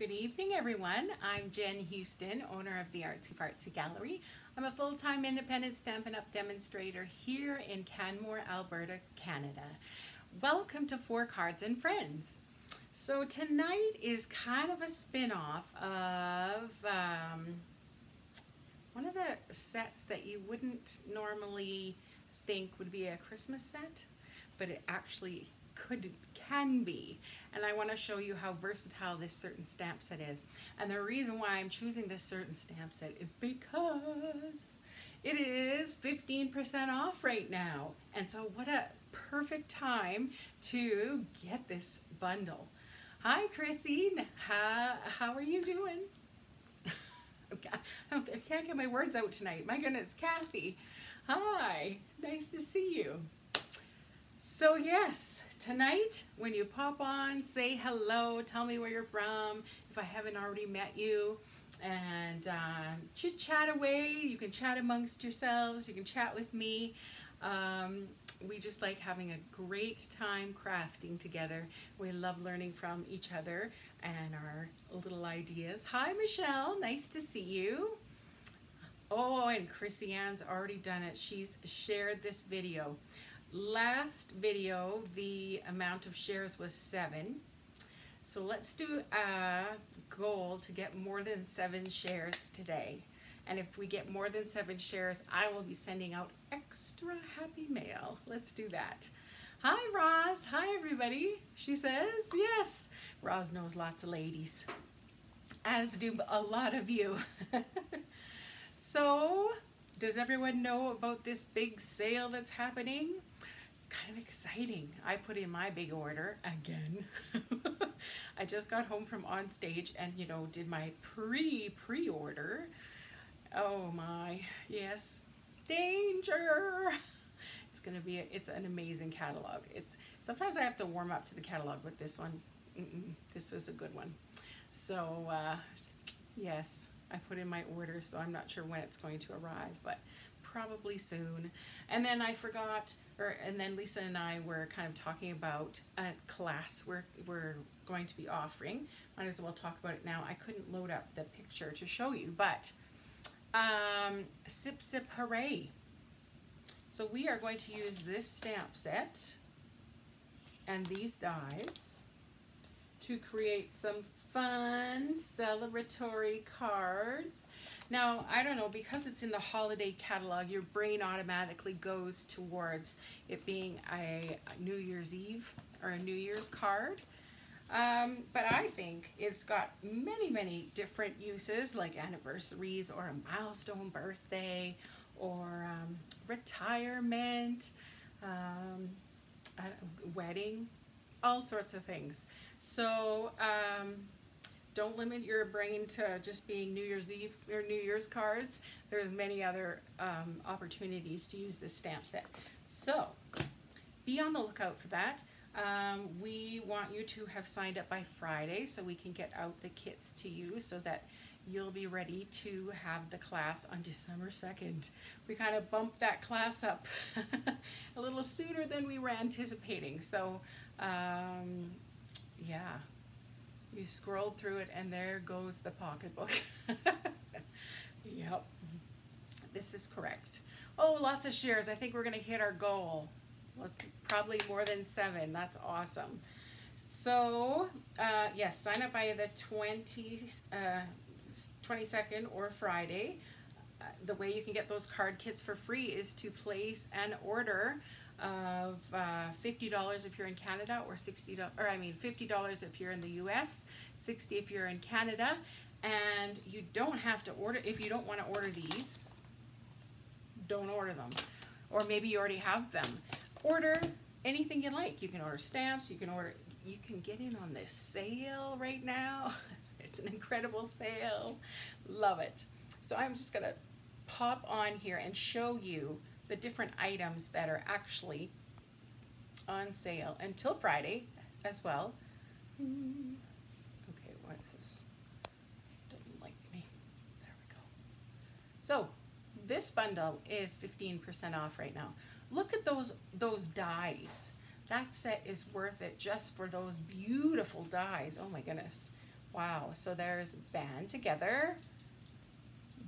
Good evening, everyone. I'm Jenn Houston, owner of the Artsy Fartsy Gallery. I'm a full-time independent Stampin' Up! demonstrator here in Canmore, Alberta, Canada. Welcome to Four Cards and Friends. So tonight is kind of a spin-off of um, one of the sets that you wouldn't normally think would be a Christmas set, but it actually could can be and I want to show you how versatile this certain stamp set is. And the reason why I'm choosing this certain stamp set is because it is 15% off right now. And so what a perfect time to get this bundle. Hi Chrissy how, how are you doing? I can't get my words out tonight. My goodness Kathy. Hi nice to see you. So yes, tonight when you pop on, say hello, tell me where you're from, if I haven't already met you, and uh, chit chat away. You can chat amongst yourselves, you can chat with me. Um, we just like having a great time crafting together. We love learning from each other and our little ideas. Hi Michelle, nice to see you. Oh, and Chrissy Ann's already done it. She's shared this video. Last video, the amount of shares was seven. So let's do a goal to get more than seven shares today. And if we get more than seven shares, I will be sending out extra happy mail. Let's do that. Hi, Roz. Hi, everybody. She says, yes. Roz knows lots of ladies, as do a lot of you. so, does everyone know about this big sale that's happening? Kind of exciting. I put in my big order again. I just got home from on stage and you know did my pre pre order. Oh my, yes, danger. It's gonna be a, it's an amazing catalog. It's sometimes I have to warm up to the catalog, but this one, mm -mm, this was a good one. So uh, yes, I put in my order, so I'm not sure when it's going to arrive, but probably soon. And then I forgot, or and then Lisa and I were kind of talking about a class we're, we're going to be offering. Might as well talk about it now. I couldn't load up the picture to show you, but um, Sip Sip Hooray. So we are going to use this stamp set and these dies to create some fun celebratory cards now, I don't know, because it's in the holiday catalog, your brain automatically goes towards it being a New Year's Eve or a New Year's card. Um, but I think it's got many, many different uses like anniversaries or a milestone birthday or um, retirement, um, wedding, all sorts of things. So um, don't limit your brain to just being New Year's Eve or New Year's cards. There are many other um, opportunities to use this stamp set. So be on the lookout for that. Um, we want you to have signed up by Friday so we can get out the kits to you so that you'll be ready to have the class on December 2nd. We kind of bumped that class up a little sooner than we were anticipating. So um, yeah, you scrolled through it and there goes the pocketbook. yep, this is correct. Oh, lots of shares. I think we're gonna hit our goal. Probably more than seven, that's awesome. So, uh, yes, sign up by the 20, uh, 22nd or Friday. Uh, the way you can get those card kits for free is to place an order of uh, $50 if you're in Canada or 60 or I mean $50 if you're in the US, 60 if you're in Canada, and you don't have to order if you don't want to order these, don't order them. Or maybe you already have them. Order anything you like. You can order stamps, you can order you can get in on this sale right now. It's an incredible sale. Love it. So I'm just going to pop on here and show you the different items that are actually on sale until Friday as well. Hmm, okay, what's this? Doesn't like me. There we go. So this bundle is 15% off right now. Look at those those dies. That set is worth it just for those beautiful dies. Oh my goodness. Wow, so there's Band Together.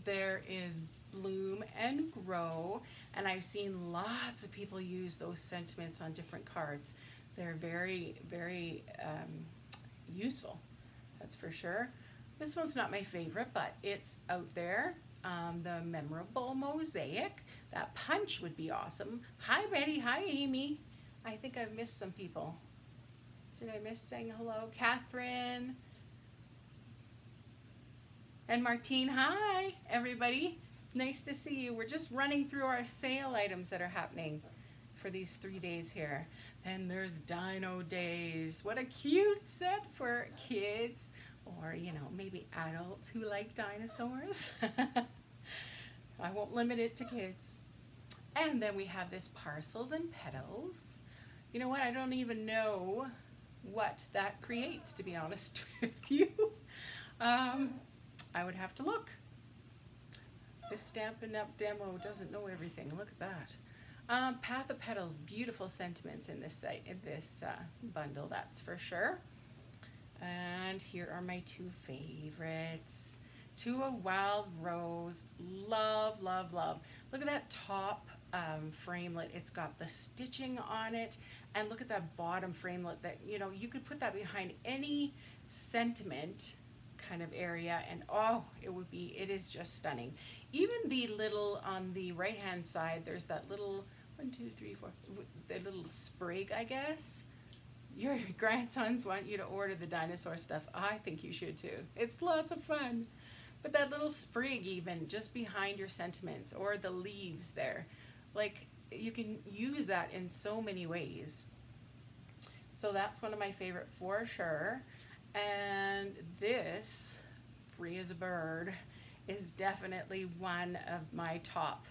There is Bloom and Grow. And I've seen lots of people use those sentiments on different cards. They're very, very um, useful, that's for sure. This one's not my favorite, but it's out there. Um, the Memorable Mosaic. That punch would be awesome. Hi, Betty. Hi, Amy. I think I've missed some people. Did I miss saying hello? Catherine. And Martine, hi, everybody. Nice to see you. We're just running through our sale items that are happening for these three days here. And there's Dino Days. What a cute set for kids or, you know, maybe adults who like dinosaurs. I won't limit it to kids. And then we have this Parcels and Petals. You know what? I don't even know what that creates, to be honest with you. Um, I would have to look. This Stampin' Up! demo doesn't know everything. Look at that. Um, Path of Petals, beautiful sentiments in this site, in this uh, bundle, that's for sure. And here are my two favorites. To a Wild Rose, love, love, love. Look at that top um, framelit. It's got the stitching on it. And look at that bottom framelit that, you know, you could put that behind any sentiment kind of area and oh it would be it is just stunning even the little on the right hand side there's that little one two three four the little sprig I guess. Your grandsons want you to order the dinosaur stuff. I think you should too. It's lots of fun. But that little sprig even just behind your sentiments or the leaves there like you can use that in so many ways. So that's one of my favorite for sure. And this, Free as a Bird, is definitely one of my top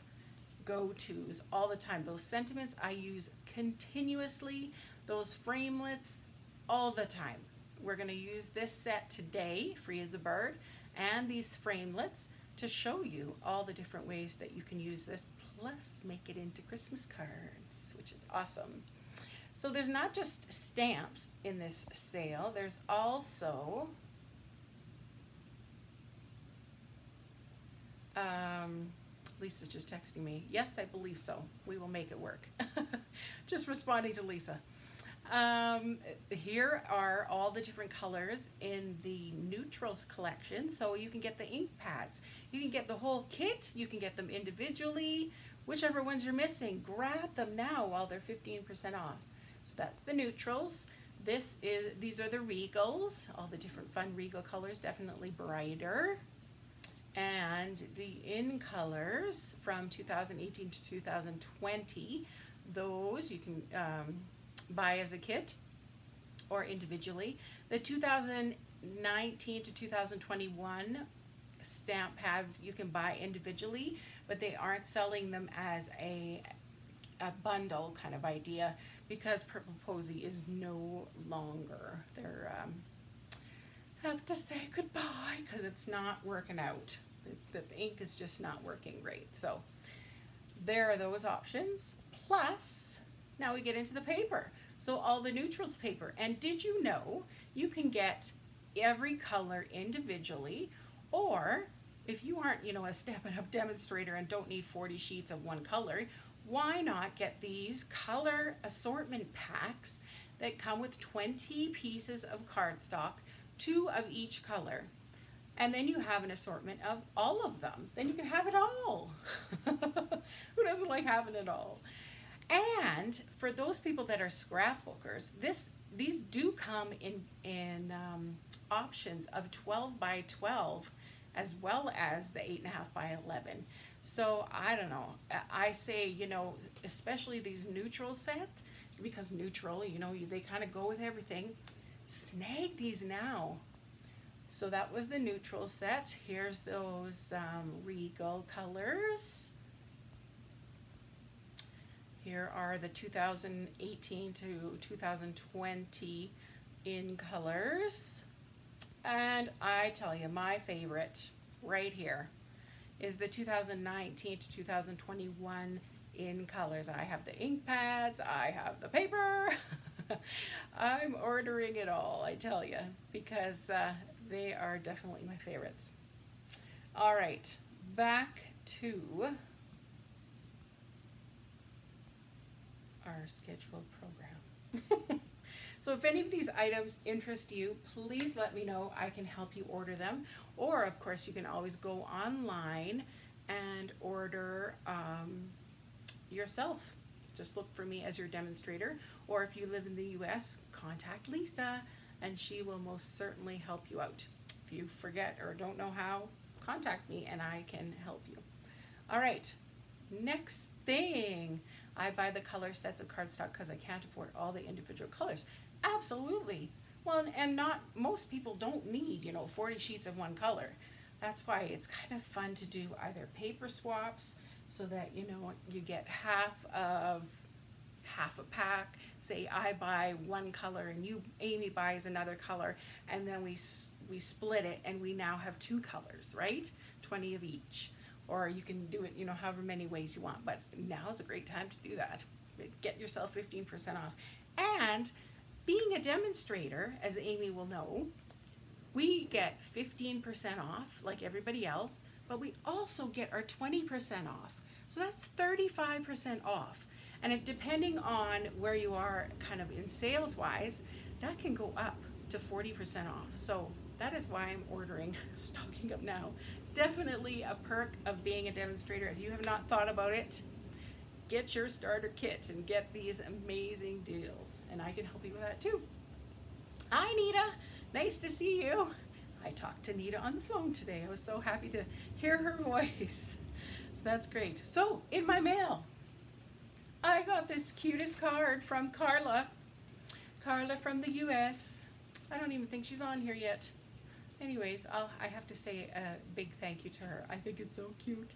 go-tos all the time. Those sentiments I use continuously, those framelits all the time. We're going to use this set today, Free as a Bird, and these framelits to show you all the different ways that you can use this, plus make it into Christmas cards, which is awesome. So there's not just stamps in this sale, there's also um, Lisa's just texting me. Yes, I believe so. We will make it work. just responding to Lisa. Um, here are all the different colors in the neutrals collection. So you can get the ink pads. You can get the whole kit. You can get them individually. Whichever ones you're missing, grab them now while they're 15% off. So that's the neutrals. This is, these are the regals, all the different fun regal colors, definitely brighter. And the in colors from 2018 to 2020, those you can um, buy as a kit or individually. The 2019 to 2021 stamp pads you can buy individually, but they aren't selling them as a, a bundle kind of idea because Purple Posy is no longer. They're, um, have to say goodbye because it's not working out. The, ink is just not working great. So there are those options. Plus, now we get into the paper. So all the neutrals paper. And did you know you can get every color individually or if you aren't, you know, a Stampin' Up! demonstrator and don't need 40 sheets of one color, why not get these color assortment packs that come with 20 pieces of cardstock, two of each color. And then you have an assortment of all of them. Then you can have it all. Who doesn't like having it all? And for those people that are scrapbookers, this these do come in, in um, options of 12 by 12 as well as the 8.5 by 11. So I don't know. I say, you know, especially these neutral sets, because neutral, you know, they kind of go with everything. Snag these now. So that was the neutral set. Here's those um, regal colors. Here are the 2018 to 2020 in colors. And I tell you, my favorite right here is the 2019 to 2021 in colors. I have the ink pads, I have the paper. I'm ordering it all, I tell you, because uh, They are definitely my favorites. All right, back to our scheduled program. so if any of these items interest you, please let me know. I can help you order them. Or of course, you can always go online and order um, yourself. Just look for me as your demonstrator. Or if you live in the US, contact Lisa and she will most certainly help you out. If you forget or don't know how, contact me and I can help you. All right, next thing. I buy the color sets of cardstock because I can't afford all the individual colors. Absolutely. Well, and not, most people don't need, you know, 40 sheets of one color. That's why it's kind of fun to do either paper swaps so that, you know, you get half of half a pack. Say I buy one color and you, Amy buys another color and then we, we split it and we now have two colors, right? 20 of each or you can do it, you know, however many ways you want. But now is a great time to do that. Get yourself 15% off. And being a demonstrator, as Amy will know, we get 15% off like everybody else, but we also get our 20% off. So that's 35% off. And it, depending on where you are kind of in sales wise, that can go up to 40% off. So that is why I'm ordering, stocking up now definitely a perk of being a demonstrator. If you have not thought about it, get your starter kit and get these amazing deals. And I can help you with that too. Hi, Nita. Nice to see you. I talked to Nita on the phone today. I was so happy to hear her voice. That's great. So, in my mail, I got this cutest card from Carla. Carla from the US. I don't even think she's on here yet anyways, I'll, I have to say a big thank you to her. I think it's so cute.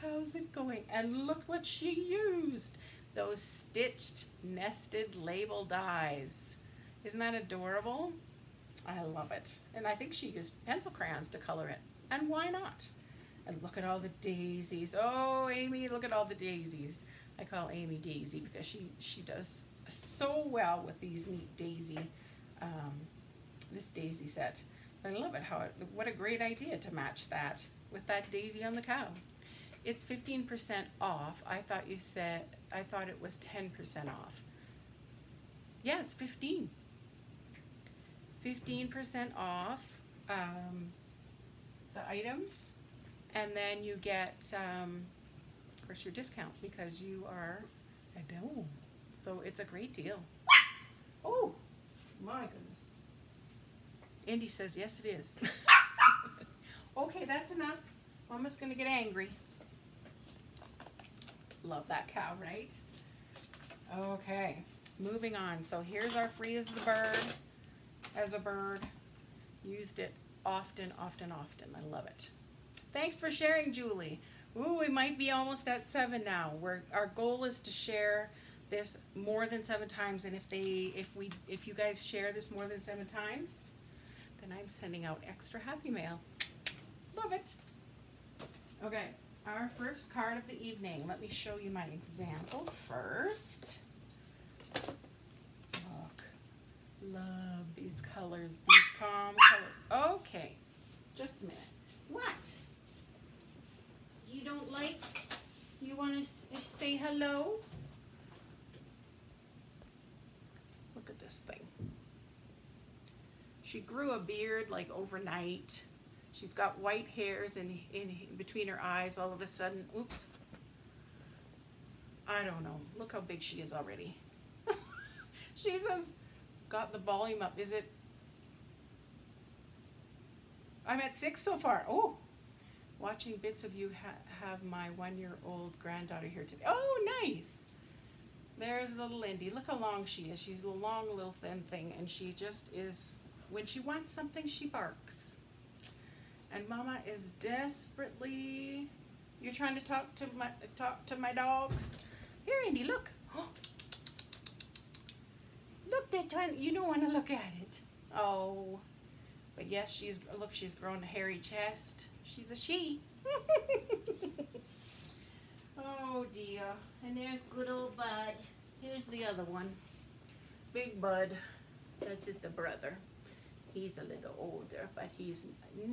How's it going? And look what she used. Those stitched, nested label dies. Isn't that adorable? I love it. And I think she used pencil crayons to color it. And why not? And look at all the daisies. Oh, Amy, look at all the daisies. I call Amy Daisy because she, she does so well with these neat daisy, um, this daisy set. I love it. How it, what a great idea to match that with that daisy on the cow. It's 15% off. I thought you said, I thought it was 10% off. Yeah, it's 15. 15% off um, the items. And then you get, um, of course, your discount because you are a demo. So it's a great deal. Oh, my goodness. Indy says, yes, it is. okay, that's enough. Mama's going to get angry. Love that cow, right? Okay, moving on. So here's our free as the bird, as a bird. Used it often, often, often. I love it. Thanks for sharing, Julie. Ooh, we might be almost at seven now. We're, our goal is to share this more than seven times, and if they, if we, if you guys share this more than seven times, then I'm sending out extra happy mail. Love it. Okay, our first card of the evening. Let me show you my example first. Look, love these colors, these calm colors. Okay, just a minute. What? You don't like, you want to say hello? Look at this thing. She grew a beard like overnight. She's got white hairs in, in between her eyes all of a sudden. Oops. I don't know. Look how big she is already. she says, got the volume up. Is it? I'm at six so far. Oh, watching bits of you ha have my one-year-old granddaughter here today. Oh, nice. There's little Lindy. Look how long she is. She's a long little thin thing, and she just is when she wants something, she barks. And Mama is desperately. You're trying to talk to my talk to my dogs. Here, Indy, look. look, they're trying. You don't want to look at it. Oh, but yes, she's look. She's grown a hairy chest. She's a she. oh dear. And there's good old Bud. Here's the other one. Big Bud. That's it, the brother. he's a little older, but he's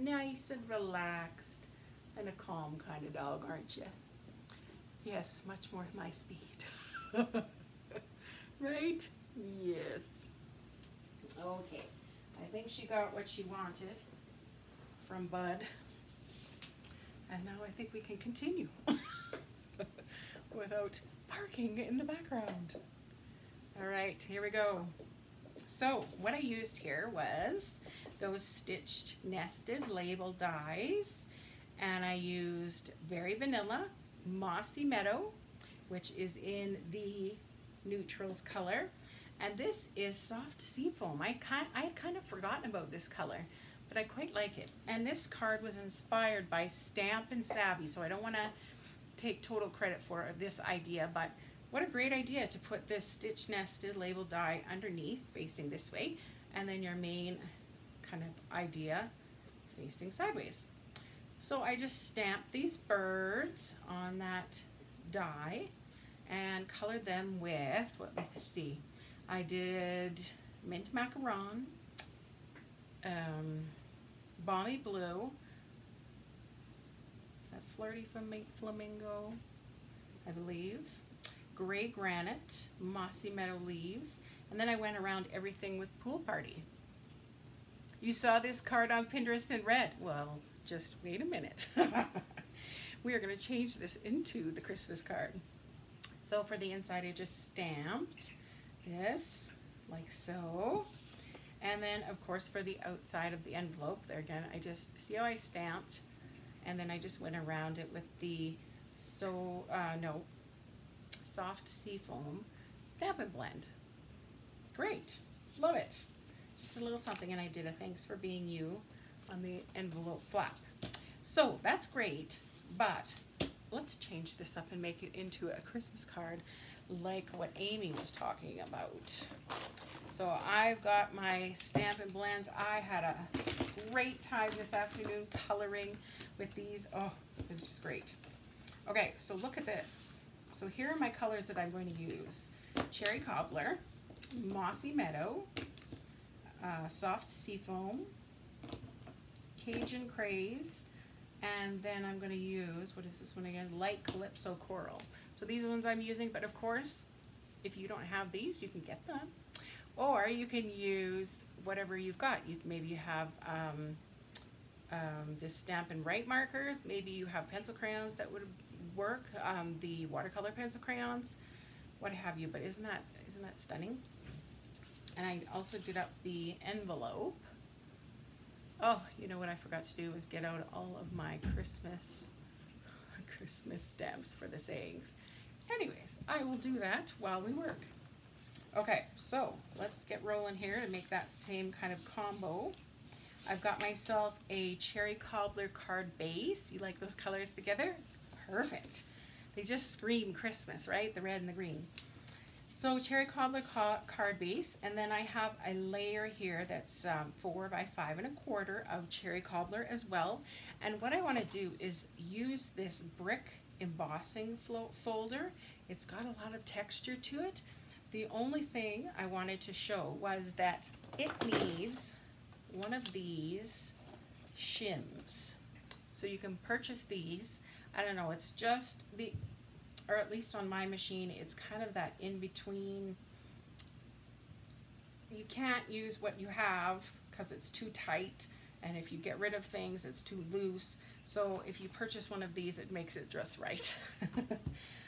nice and relaxed and a calm kind of dog, aren't you? Yes, much more my speed. right? Yes. Okay, I think she got what she wanted from Bud. And now I think we can continue without parking in the background. All right, here we go. So what I used here was those stitched nested label dies and I used Very Vanilla Mossy Meadow which is in the neutrals color and this is soft seafoam. I kind I had kind of forgotten about this color but I quite like it and this card was inspired by Stampin' Savvy so I don't want to take total credit for this idea but what a great idea to put this stitch nested label die underneath facing this way and then your main kind of idea facing sideways. So I just stamped these birds on that die and colored them with, let me see, I did mint macaron, um, balmy blue, is that flirty from flamingo, I believe, gray granite, mossy meadow leaves, and then I went around everything with pool party. You saw this card on Pinterest in red. Well, just wait a minute. we are going to change this into the Christmas card. So for the inside, I just stamped this like so. And then, of course, for the outside of the envelope, there again, I just, see how I stamped? And then I just went around it with the, so, uh, no, soft seafoam stamp and Blend. Great, love it. Just a little something, and I did a thanks for being you on the envelope flap. So that's great, but let's change this up and make it into a Christmas card like what Amy was talking about. So I've got my Stampin' Blends. I had a great time this afternoon coloring with these. Oh, it was just great. Okay, so look at this. So here are my colors that I'm going to use. Cherry Cobbler, Mossy Meadow, uh, Soft Seafoam, Cajun Craze, and then I'm going to use, what is this one again? Light Calypso Coral. So these are the ones I'm using, but of course, if you don't have these, you can get them. Or you can use whatever you've got. You Maybe you have um, um, Stampin' Write markers. Maybe you have pencil crayons that would work, um, the watercolor pencil crayons, what have you, but isn't that, isn't that stunning? And I also did up the envelope. Oh, you know what I forgot to do was get out all of my Christmas, Christmas stamps for the sayings. Anyways, I will do that while we work. Okay, so let's get rolling here to make that same kind of combo. I've got myself a cherry cobbler card base. You like those colors together? Perfect. They just scream Christmas, right? The red and the green. So cherry cobbler card base, and then I have a layer here that's um, four by five and a quarter of cherry cobbler as well. And what I want to do is use this brick embossing folder. It's got a lot of texture to it. The only thing I wanted to show was that it needs one of these shims. So you can purchase these I don't know, it's just the, or at least on my machine, it's kind of that in between. You can't use what you have because it's too tight. And if you get rid of things, it's too loose. So if you purchase one of these, it makes it just right.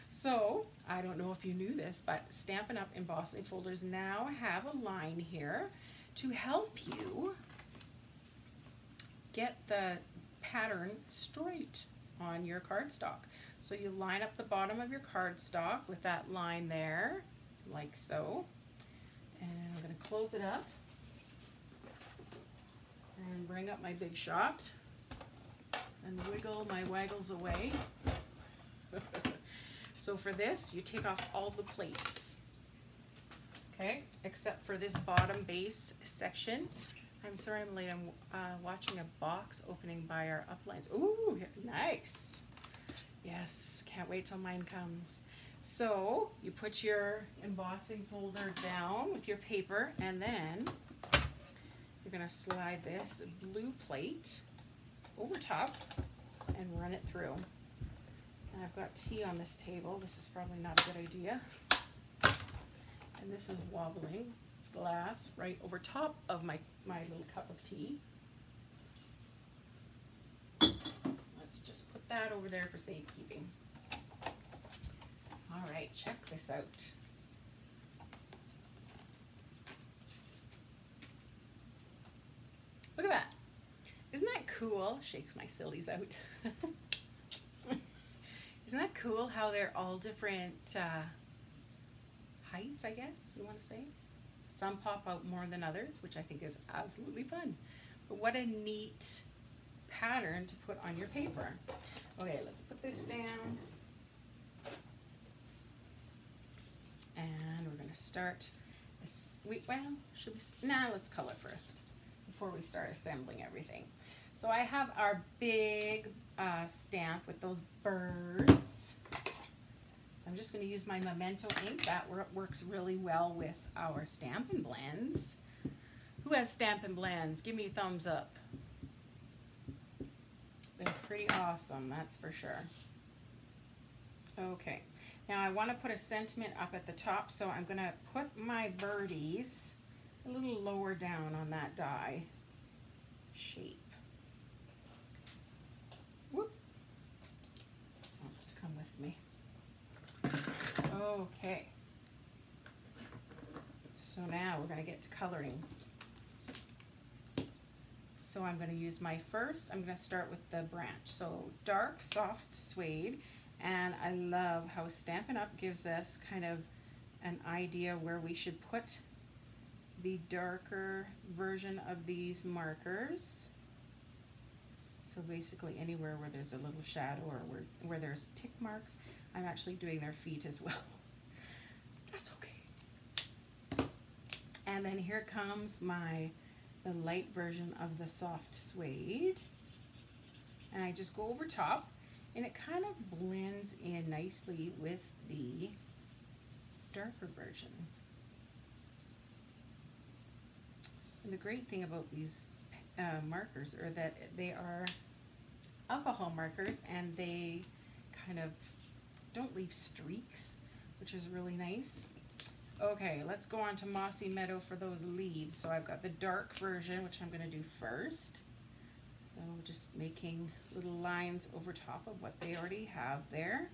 so I don't know if you knew this, but Stampin' Up! embossing folders now have a line here to help you get the pattern straight on your cardstock. So you line up the bottom of your cardstock with that line there, like so. And I'm going to close it up and bring up my big shot and wiggle my waggles away. so for this, you take off all the plates, okay, except for this bottom base section. I'm sorry I'm late. I'm uh, watching a box opening by our uplines. Ooh, nice. Yes, can't wait till mine comes. So you put your embossing folder down with your paper and then you're gonna slide this blue plate over top and run it through. And I've got tea on this table. This is probably not a good idea. And this is wobbling. It's glass right over top of my, my little cup of tea. Let's just put that over there for safekeeping. All right, check this out. Look at that. Isn't that cool? Shakes my sillies out. Isn't that cool how they're all different uh, heights, I guess you want to say? Some pop out more than others, which I think is absolutely fun. But what a neat pattern to put on your paper. Okay, let's put this down. And we're going to start, we, well, should we, nah, let's color first before we start assembling everything. So I have our big uh, stamp with those birds. So I'm just going to use my Memento ink. That works really well with our Stampin' Blends. Who has Stampin' Blends? Give me a thumbs up. They're pretty awesome, that's for sure. Okay, now I want to put a sentiment up at the top, so I'm going to put my birdies a little lower down on that die shape. Whoop. Wants to come with me. Okay. So now we're going to get to coloring. So I'm going to use my first, I'm going to start with the branch. So dark, soft suede. And I love how Stampin' Up! gives us kind of an idea where we should put the darker version of these markers. So basically anywhere where there's a little shadow or where, where there's tick marks, I'm actually doing their feet as well. That's okay. And then here comes my the light version of the soft suede. And I just go over top and it kind of blends in nicely with the darker version. And the great thing about these uh, markers are that they are alcohol markers and they kind of don't leave streaks, which is really nice. Okay, let's go on to Mossy Meadow for those leaves. So I've got the dark version, which I'm going to do first. So just making little lines over top of what they already have there.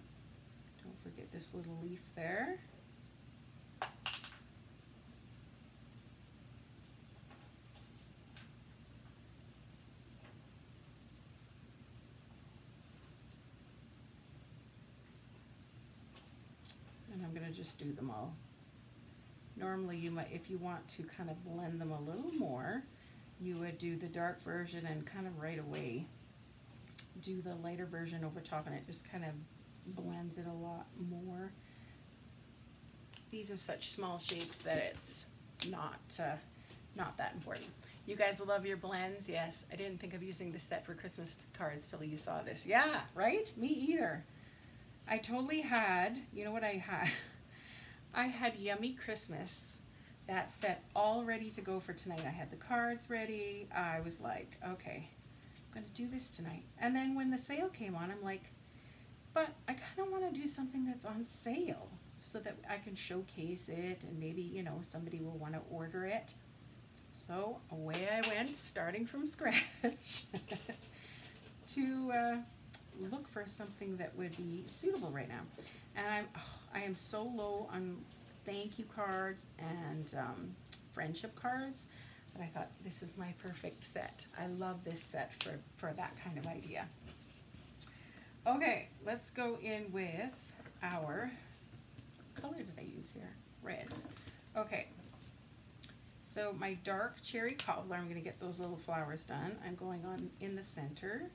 Don't forget this little leaf there. Just do them all. Normally you might, if you want to kind of blend them a little more, you would do the dark version and kind of right away do the lighter version over top and it just kind of blends it a lot more. These are such small shapes that it's not, uh, not that important. You guys love your blends? Yes. I didn't think of using this set for Christmas cards till you saw this. Yeah, right? Me either. I totally had, you know what I had? I had Yummy Christmas, that set all ready to go for tonight. I had the cards ready. I was like, okay, I'm going to do this tonight. And then when the sale came on, I'm like, but I kind of want to do something that's on sale so that I can showcase it and maybe, you know, somebody will want to order it. So away I went, starting from scratch, to uh, look for something that would be suitable right now. And I'm, oh, I am so low on thank you cards and um, friendship cards but I thought this is my perfect set. I love this set for, for that kind of idea. Okay, let's go in with our, color did I use here? Reds. Okay, so my dark cherry cobbler, I'm going to get those little flowers done. I'm going on in the center.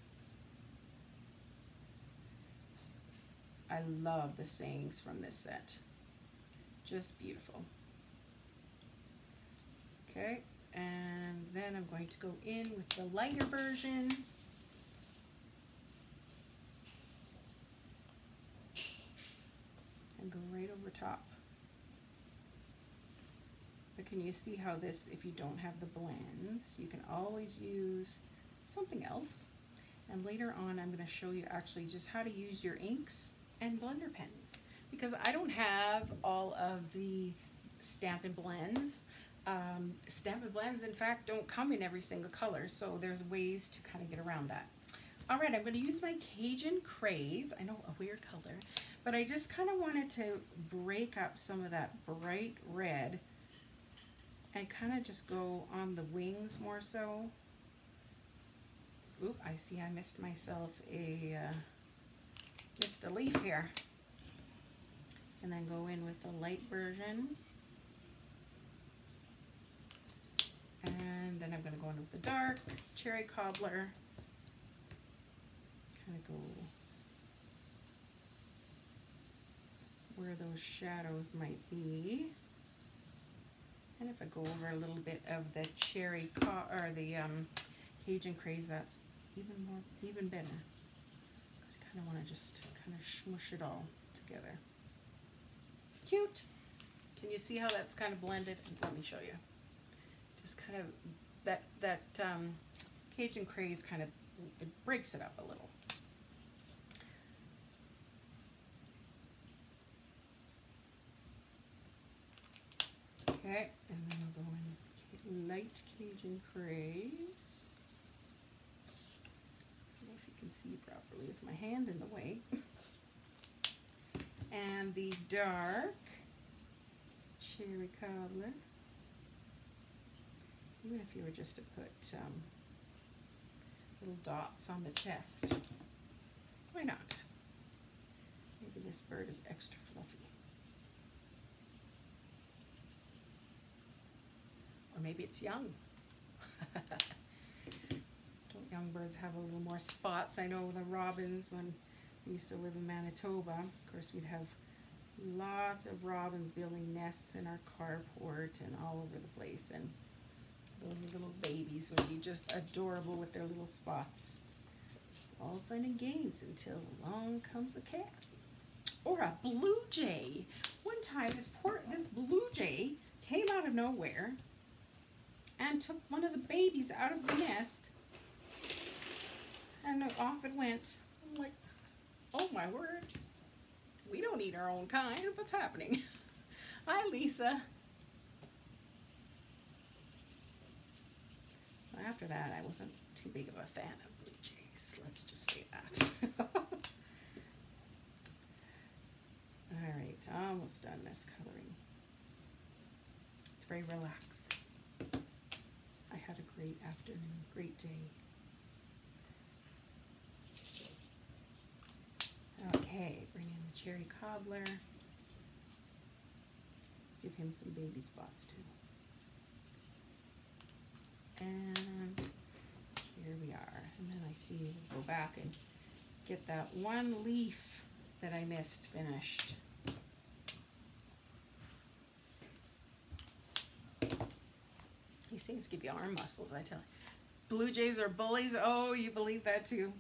I love the sayings from this set. Just beautiful. Okay, and then I'm going to go in with the lighter version. And go right over top. But can you see how this, if you don't have the blends, you can always use something else. And later on, I'm going to show you actually just how to use your inks and blender pens. Because I don't have all of the Stampin' Blends. Um, Stampin' Blends, in fact, don't come in every single color, so there's ways to kind of get around that. All right, I'm going to use my Cajun Craze. I know, a weird color. But I just kind of wanted to break up some of that bright red and kind of just go on the wings more so. Oop, I see I missed myself a, uh, missed a leaf here. And then go in with the light version. And then I'm going to go in with the dark, cherry cobbler. Kind of go where those shadows might be. And if I go over a little bit of the cherry or the um, Cajun craze, that's even more, even better. Kind of want to just kind of smush it all together. Cute. Can you see how that's kind of blended? Let me show you. Just kind of that that um, Cajun craze kind of it breaks it up a little. Okay, and then I'll go in with light Cajun craze. I don't know if you can see properly with my hand in the way. and the dark cherry cobbler. Even if you were just to put um, little dots on the chest, why not? Maybe this bird is extra fluffy. Or maybe it's young. Young birds have a little more spots? I know the robins, when we used to live in Manitoba, of course we'd have lots of robins building nests in our carport and all over the place. And those little babies would be just adorable with their little spots. It's all fun and games until along comes a cat. Or a blue jay. One time this poor this blue jay came out of nowhere and took one of the babies out of the nest and off it went. I'm like, oh my word. We don't eat our own kind. What's happening? Hi, Lisa. So after that, I wasn't too big of a fan of blue jays. Let's just say that. All right, almost done this coloring. It's very relaxing. I had a great afternoon, great day. Okay, bring in the cherry cobbler. Let's give him some baby spots too. And here we are. And then I see, go back and get that one leaf that I missed finished. These things give you arm muscles, I tell you. Blue Jays are bullies. Oh, you believe that too.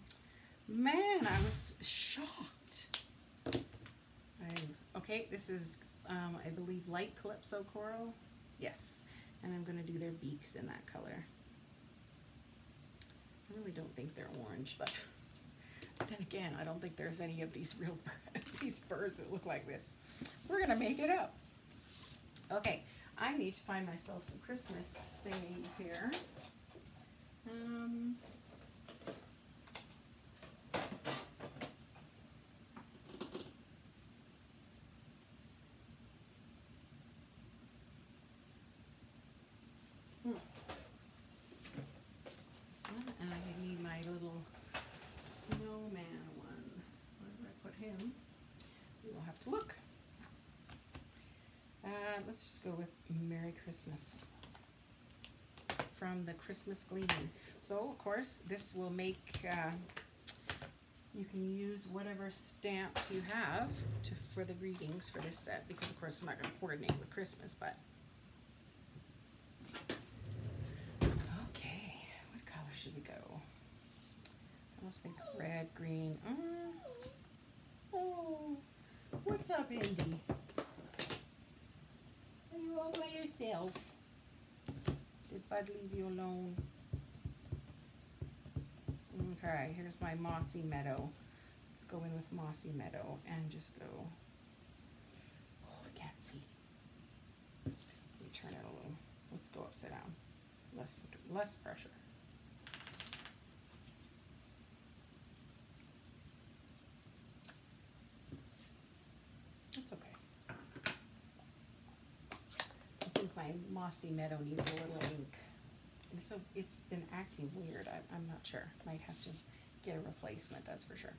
Man, I was shocked. Okay, this is, um, I believe, light Calypso Coral. Yes, and I'm going to do their beaks in that color. I really don't think they're orange, but then again, I don't think there's any of these real these birds that look like this. We're going to make it up. Okay, I need to find myself some Christmas sayings here. Um, and I need my little snowman one. Where do I put him? We will have to look. Uh, let's just go with Merry Christmas from the Christmas Gleaming. So, of course, this will make, uh, you can use whatever stamps you have to, for the greetings for this set, because of course it's not going to coordinate with Christmas, but okay, what color should we go? I almost think red, green. Uh, oh, what's up, Indy? Are you all? Bud, leave you alone. Okay, here's my Mossy Meadow. Let's go in with Mossy Meadow and just go. Oh, I can't see. Let me turn it a little. Let's go upside down. Less, less pressure. It's okay. I think my Mossy Meadow needs a little ink. It's a, it's been acting weird. I, I'm not sure. Might have to get a replacement, that's for sure.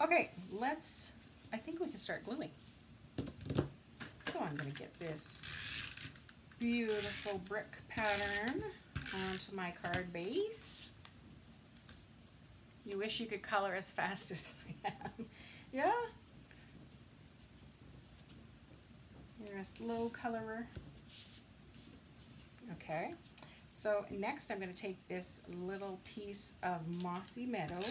Okay, let's, I think we can start gluing. So I'm gonna get this beautiful brick pattern onto my card base. You wish you could color as fast as I am. yeah? You're a slow colorer. Okay. So next I'm going to take this little piece of Mossy Meadow.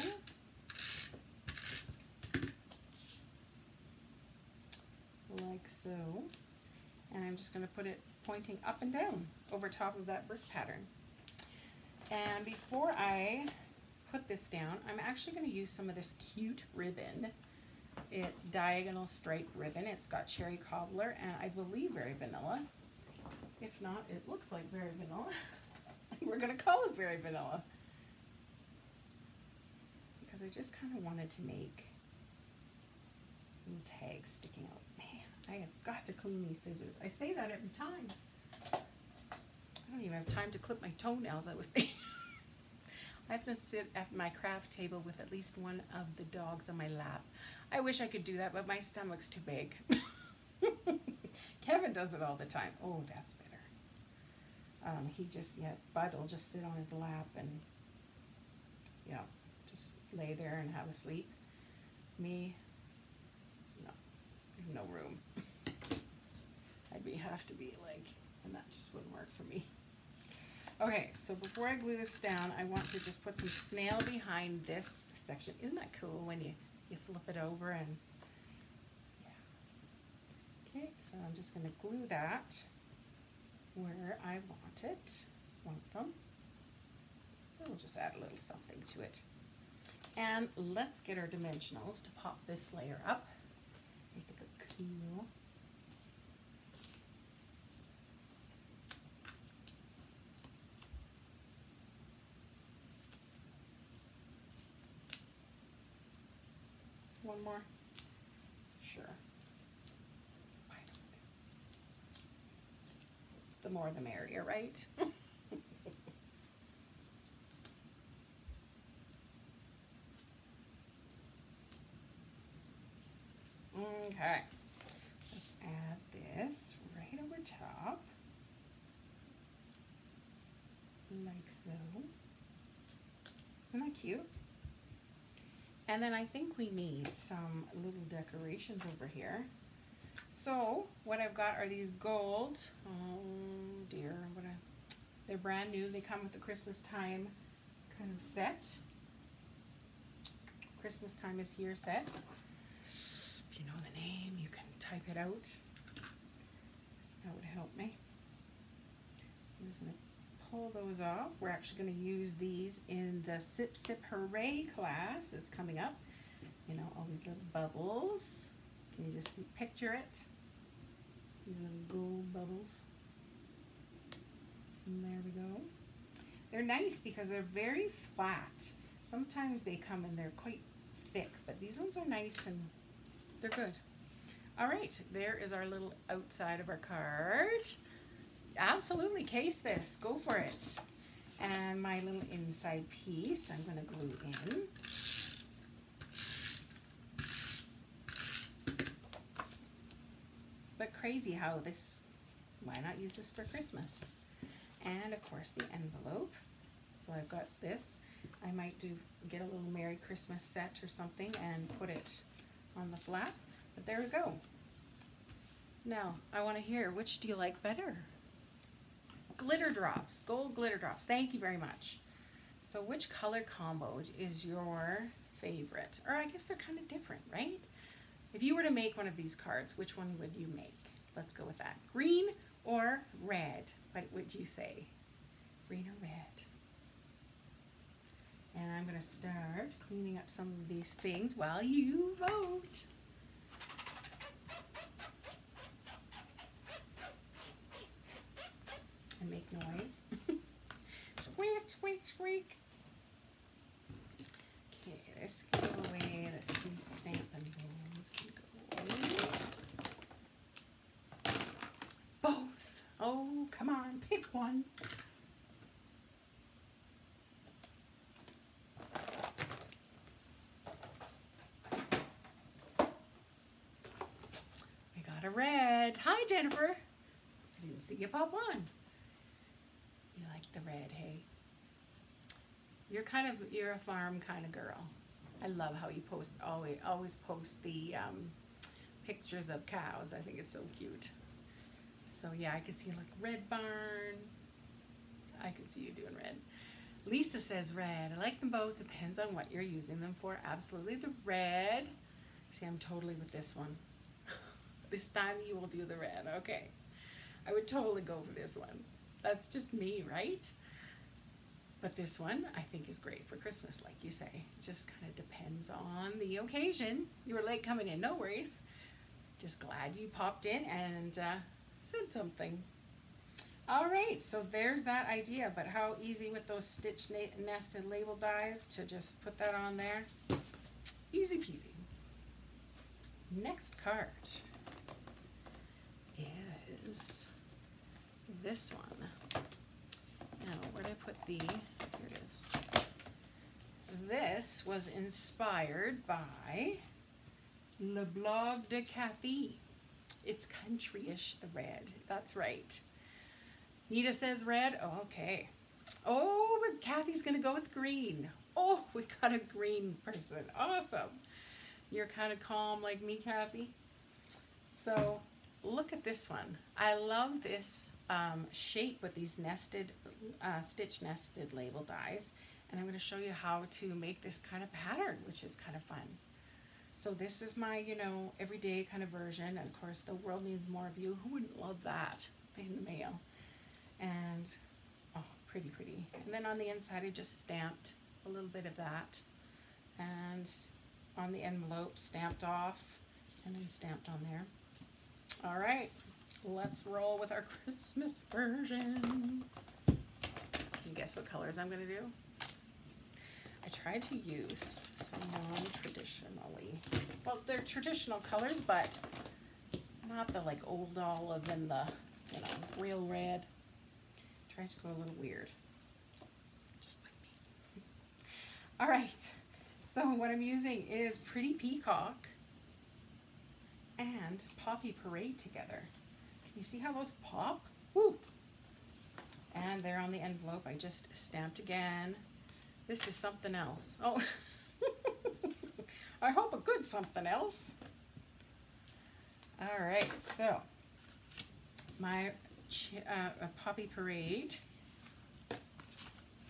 Like so. And I'm just going to put it pointing up and down over top of that brick pattern. And before I put this down, I'm actually going to use some of this cute ribbon. It's diagonal stripe ribbon. It's got cherry cobbler and I believe very vanilla. If not, it looks like very vanilla. We're going to call it very vanilla. Because I just kind of wanted to make little tags sticking out. Man, I have got to clean these scissors. I say that every time. I don't even have time to clip my toenails, I was thinking. I have to sit at my craft table with at least one of the dogs on my lap. I wish I could do that, but my stomach's too big. Kevin does it all the time. Oh, that's better. Um, he just, yeah, Bud will just sit on his lap and, yeah, just lay there and have a sleep. Me, no, there's no room. I'd be, have to be like, and that just wouldn't work for me. Okay, so before I glue this down, I want to just put some snail behind this section. Isn't that cool when you, you flip it over and, yeah. Okay, so I'm just gonna glue that where I want it, want them. We'll just add a little something to it. And let's get our dimensionals to pop this layer up. Make it look cool. One more? Sure. The more the merrier, right? okay. Let's add this right over top. Like so. Isn't that cute? And then I think we need some little decorations over here. So what I've got are these gold, oh dear, what I, they're brand new. They come with the Christmas time kind of set. Christmas time is here set. If you know the name, you can type it out. That would help me. So I'm just to pull those off. We're actually going to use these in the Sip Sip Hooray class that's coming up. You know, all these little bubbles. Can you just see, picture it? These little gold bubbles. And there we go. They're nice because they're very flat. Sometimes they come and they're quite thick, but these ones are nice and they're good. All right, there is our little outside of our card absolutely case this. Go for it. And my little inside piece, I'm going to glue in. But crazy how this, why not use this for Christmas? And of course the envelope. So I've got this. I might do get a little Merry Christmas set or something and put it on the flap. But there we go. Now, I want to hear, which do you like better? glitter drops, gold glitter drops. Thank you very much. So which color combo is your favorite? Or I guess they're kind of different, right? If you were to make one of these cards, which one would you make? Let's go with that. Green or red? What would you say? green or red. And I'm going to start cleaning up some of these things while you vote. And make noise. squeak, squeak, squeak. Okay, this can go away. This can stamp and bones can go away. Both. Oh, come on, pick one. We got a red. Hi, Jennifer. I didn't see you pop on. You like the red, hey? You're kind of, you're a farm kind of girl. I love how you post, always, always post the um, pictures of cows. I think it's so cute. So yeah, I can see like red barn. I can see you doing red. Lisa says red. I like them both. Depends on what you're using them for. Absolutely the red. See, I'm totally with this one. this time you will do the red. Okay. I would totally go for this one. That's just me, right? But this one I think is great for Christmas, like you say. Just kind of depends on the occasion. You were late coming in, no worries. Just glad you popped in and uh, said something. All right, so there's that idea, but how easy with those stitch nested label dies to just put that on there. Easy peasy. Next card is this one. Now, where did I put the, here it is. This was inspired by Le Blog de Cathy. It's countryish, the red. That's right. Nita says red. Oh, okay. Oh, Kathy's going to go with green. Oh, we got a green person. Awesome. You're kind of calm like me, Kathy. So look at this one. I love this um, shape with these nested, uh, stitch nested label dies. And I'm going to show you how to make this kind of pattern, which is kind of fun. So this is my, you know, everyday kind of version. And of course, the world needs more of you. Who wouldn't love that in the mail? And, oh, pretty, pretty. And then on the inside, I just stamped a little bit of that. And on the envelope, stamped off, and then stamped on there. All right, let's roll with our Christmas version. And guess what colors I'm gonna do? I tried to use some non-traditionally, well, they're traditional colors, but not the like old olive and the, you know, real red. Trying to go a little weird, just like me. All right, so what I'm using is Pretty Peacock and Poppy Parade together. Can you see how those pop? Woo! And there on the envelope, I just stamped again this is something else. Oh, I hope a good something else. All right, so my uh, Poppy Parade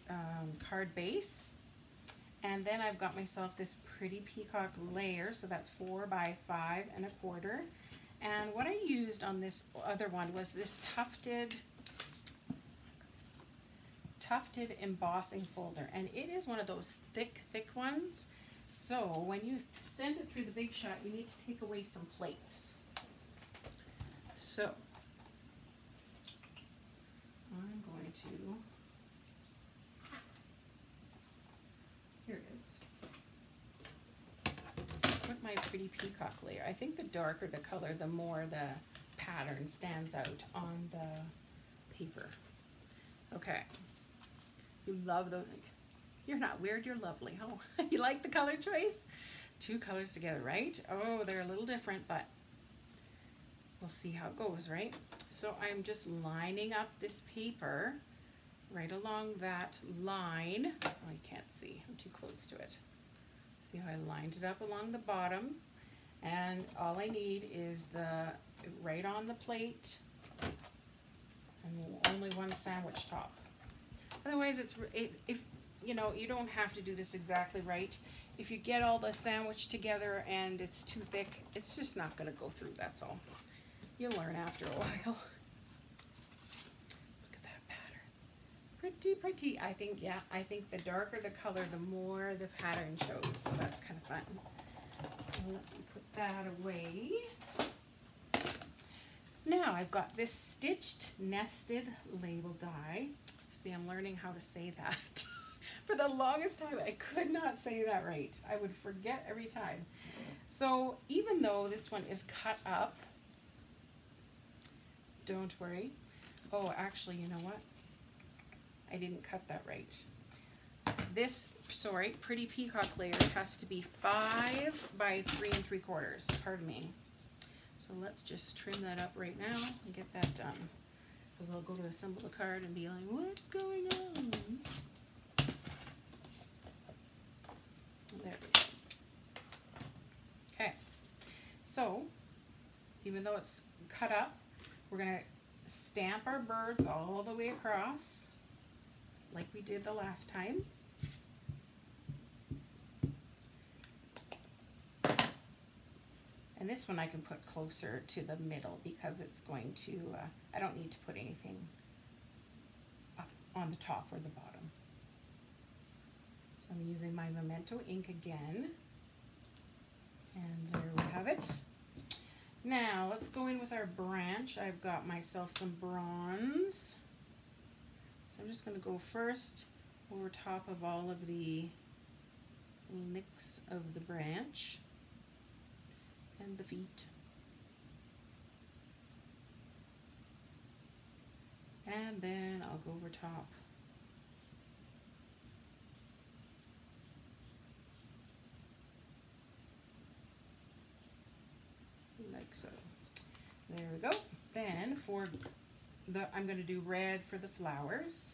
um, card base. And then I've got myself this pretty peacock layer, so that's four by five and a quarter. And what I used on this other one was this tufted tufted embossing folder and it is one of those thick thick ones. So when you send it through the big shot you need to take away some plates. So I'm going to here it is. Put my pretty peacock layer. I think the darker the color the more the pattern stands out on the paper. Okay you love those. You're not weird, you're lovely. Oh, you like the color choice? Two colors together, right? Oh, they're a little different, but we'll see how it goes, right? So I'm just lining up this paper right along that line. Oh, I can't see, I'm too close to it. See how I lined it up along the bottom? And all I need is the right on the plate and only one sandwich top. Otherwise, it's it, if you know you don't have to do this exactly right. If you get all the sandwich together and it's too thick, it's just not going to go through. That's all. You'll learn after a while. Look at that pattern. pretty, pretty. I think, yeah, I think the darker the color, the more the pattern shows. So that's kind of fun. Let me put that away. Now I've got this stitched nested label die. See, I'm learning how to say that. For the longest time, I could not say that right. I would forget every time. So even though this one is cut up, don't worry. Oh, actually, you know what? I didn't cut that right. This, sorry, Pretty Peacock layer has to be five by three and three quarters, pardon me. So let's just trim that up right now and get that done. Because I'll go to assemble the card and be like, what's going on? There we go. Okay, so even though it's cut up, we're gonna stamp our birds all the way across like we did the last time. And this one I can put closer to the middle because it's going to, uh, I don't need to put anything up on the top or the bottom. So I'm using my Memento ink again. And there we have it. Now let's go in with our branch. I've got myself some bronze. So I'm just going to go first over top of all of the licks of the branch and the feet. And then I'll go over top. Like so. There we go. Then for the, I'm going to do red for the flowers.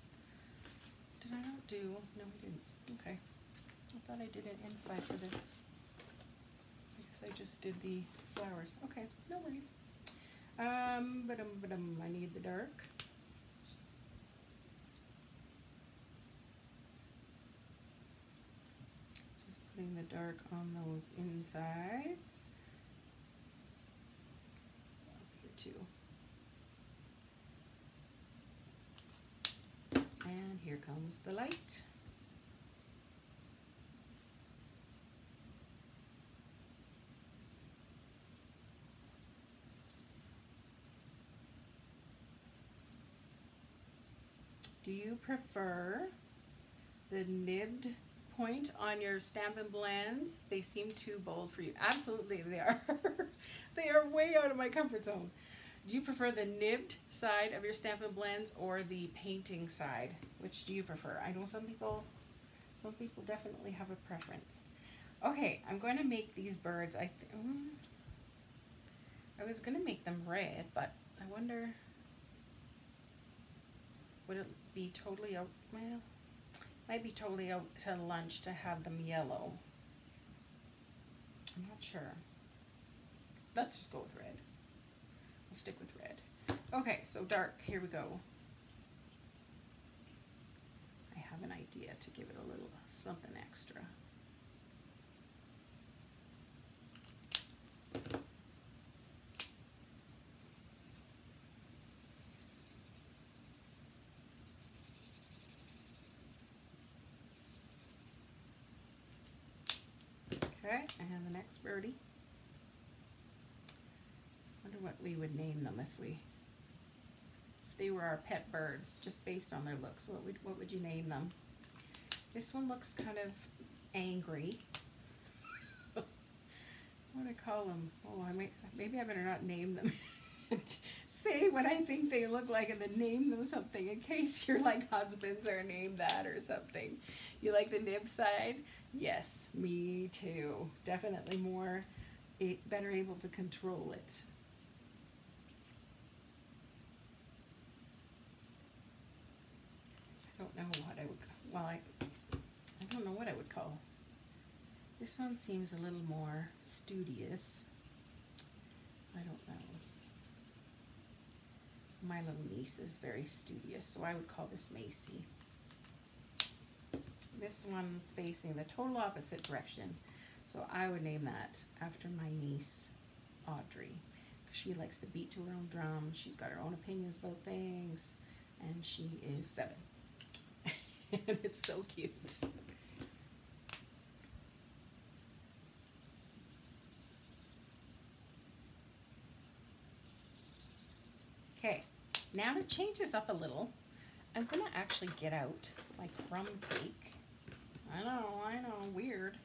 Did I not do? No, I didn't. Okay. I thought I did an inside for this. I just did the flowers. Okay, no worries. Um, but um, but um, I need the dark. Just putting the dark on those insides. Up here too. And here comes the light. Do you prefer the nibbed point on your Stampin' Blends? They seem too bold for you. Absolutely, they are. they are way out of my comfort zone. Do you prefer the nibbed side of your Stampin' Blends or the painting side? Which do you prefer? I know some people, some people definitely have a preference. Okay, I'm going to make these birds. I, mm, I was going to make them red, but I wonder, would it be totally out, well, might be totally out to lunch to have them yellow. I'm not sure. Let's just go with red. We'll stick with red. Okay, so dark, here we go. I have an idea to give it a little something extra. Okay, and the next birdie. wonder what we would name them if we, if they were our pet birds, just based on their looks. What would, what would you name them? This one looks kind of angry. what do I call them? Oh, I may, maybe I better not name them. Say what I think they look like and then name them something in case your like husbands are named that or something. You like the nib side? Yes, me too. Definitely more, better able to control it. I don't know what I would, well, I, I don't know what I would call. This one seems a little more studious. I don't know. My little niece is very studious, so I would call this Macy. This one's facing the total opposite direction. So I would name that after my niece, Audrey. She likes to beat to her own drum. She's got her own opinions about things. And she is seven. and it's so cute. Okay, now to change this up a little, I'm gonna actually get out my crumb cake. I know, I know, weird.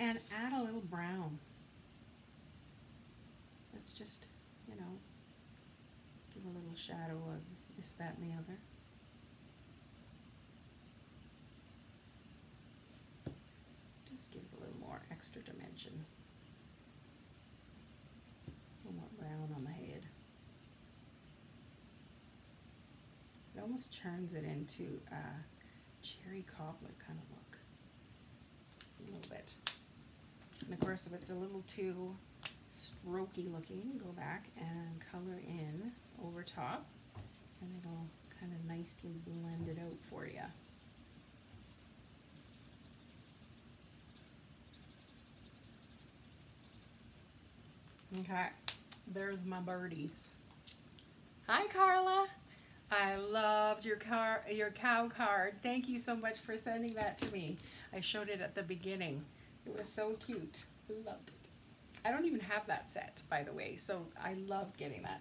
And add a little brown. Let's just, you know, give a little shadow of this, that, and the other. Just give a little more extra dimension. A more brown on the head. It almost turns it into a cherry cobbler kind of look. A little bit. And of course, if it's a little too strokey looking, go back and color in over top and it'll kind of nicely blend it out for you. Okay, there's my birdies. Hi Carla. I loved your car your cow card. Thank you so much for sending that to me. I showed it at the beginning. It was so cute. Loved it. I don't even have that set, by the way, so I love getting that.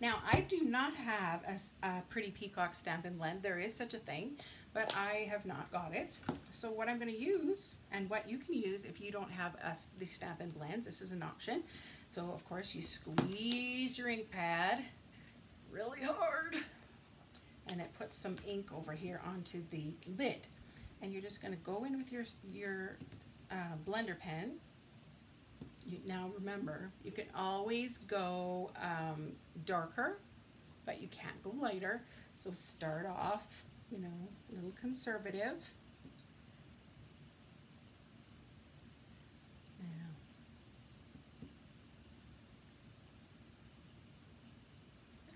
Now, I do not have a, a, Pretty Peacock Stampin' Blend. There is such a thing, but I have not got it. So what I'm going to use, and what you can use if you don't have a, the Stampin' Blends, this is an option. So, of course, you squeeze your ink pad really hard, and it puts some ink over here onto the lid. And you're just going to go in with your, your uh, blender pen you, now remember, you can always go um, darker, but you can't go lighter. So start off, you know, a little conservative.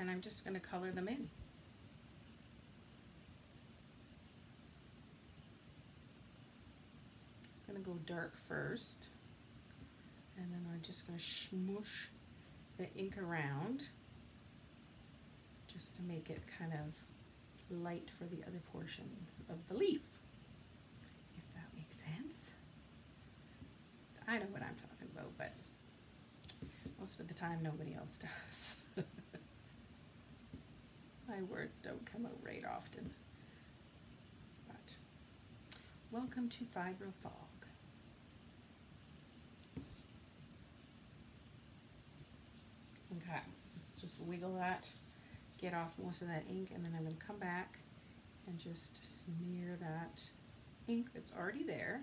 And I'm just going to color them in. I'm going to go dark first and then I'm just going to smoosh the ink around just to make it kind of light for the other portions of the leaf, if that makes sense. I know what I'm talking about, but most of the time nobody else does. My words don't come out right often. But welcome to Fibro Fog. Okay, let's just wiggle that, get off most of that ink, and then I'm going to come back and just smear that ink that's already there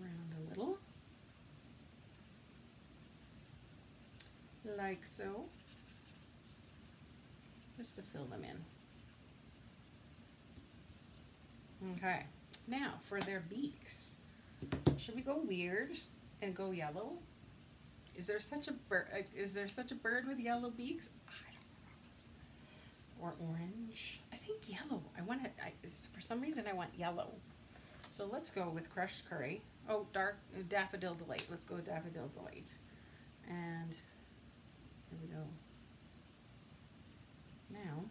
around a little, like so, just to fill them in. Okay, now for their beaks. Should we go weird and go yellow? Is there such a bird? Uh, is there such a bird with yellow beaks? Or orange? I think yellow. I want it. For some reason, I want yellow. So let's go with crushed curry. Oh, dark daffodil delight. Let's go with daffodil delight. And here we go. Now,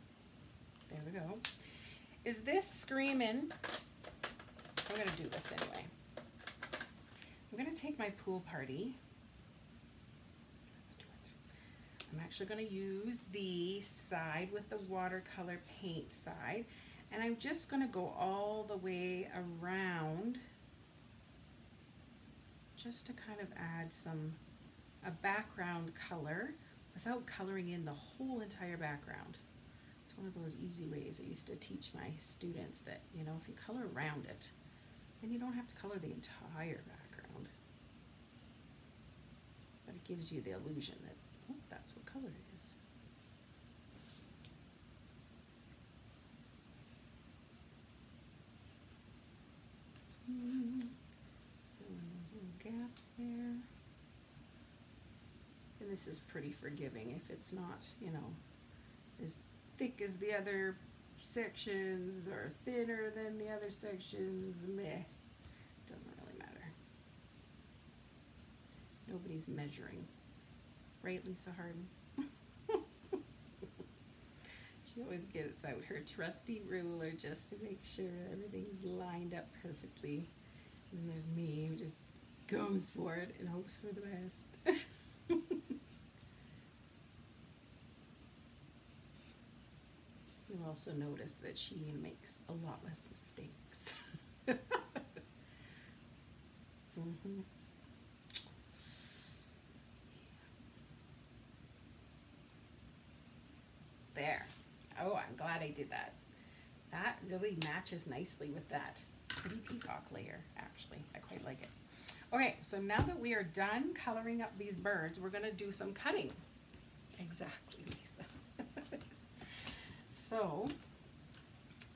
there we go. Is this screaming? I'm going to do this anyway. I'm going to take my pool party Let's do it. I'm actually going to use the side with the watercolor paint side and I'm just going to go all the way around just to kind of add some a background color without coloring in the whole entire background. It's one of those easy ways I used to teach my students that, you know, if you color around it, then you don't have to color the entire background. But it gives you the illusion that Oh, that's what color it is. Mm those little gaps there. And this is pretty forgiving if it's not, you know, as thick as the other sections or thinner than the other sections, meh. Doesn't really matter. Nobody's measuring right, Lisa Harden? She always gets out her trusty ruler just to make sure everything's lined up perfectly. And then there's me who just goes for it and hopes for the best. Also notice that she makes a lot less mistakes. mm -hmm. There. Oh, I'm glad I did that. That really matches nicely with that pretty peacock layer, actually. I quite like it. Okay, so now that we are done coloring up these birds, we're gonna do some cutting. Exactly. So,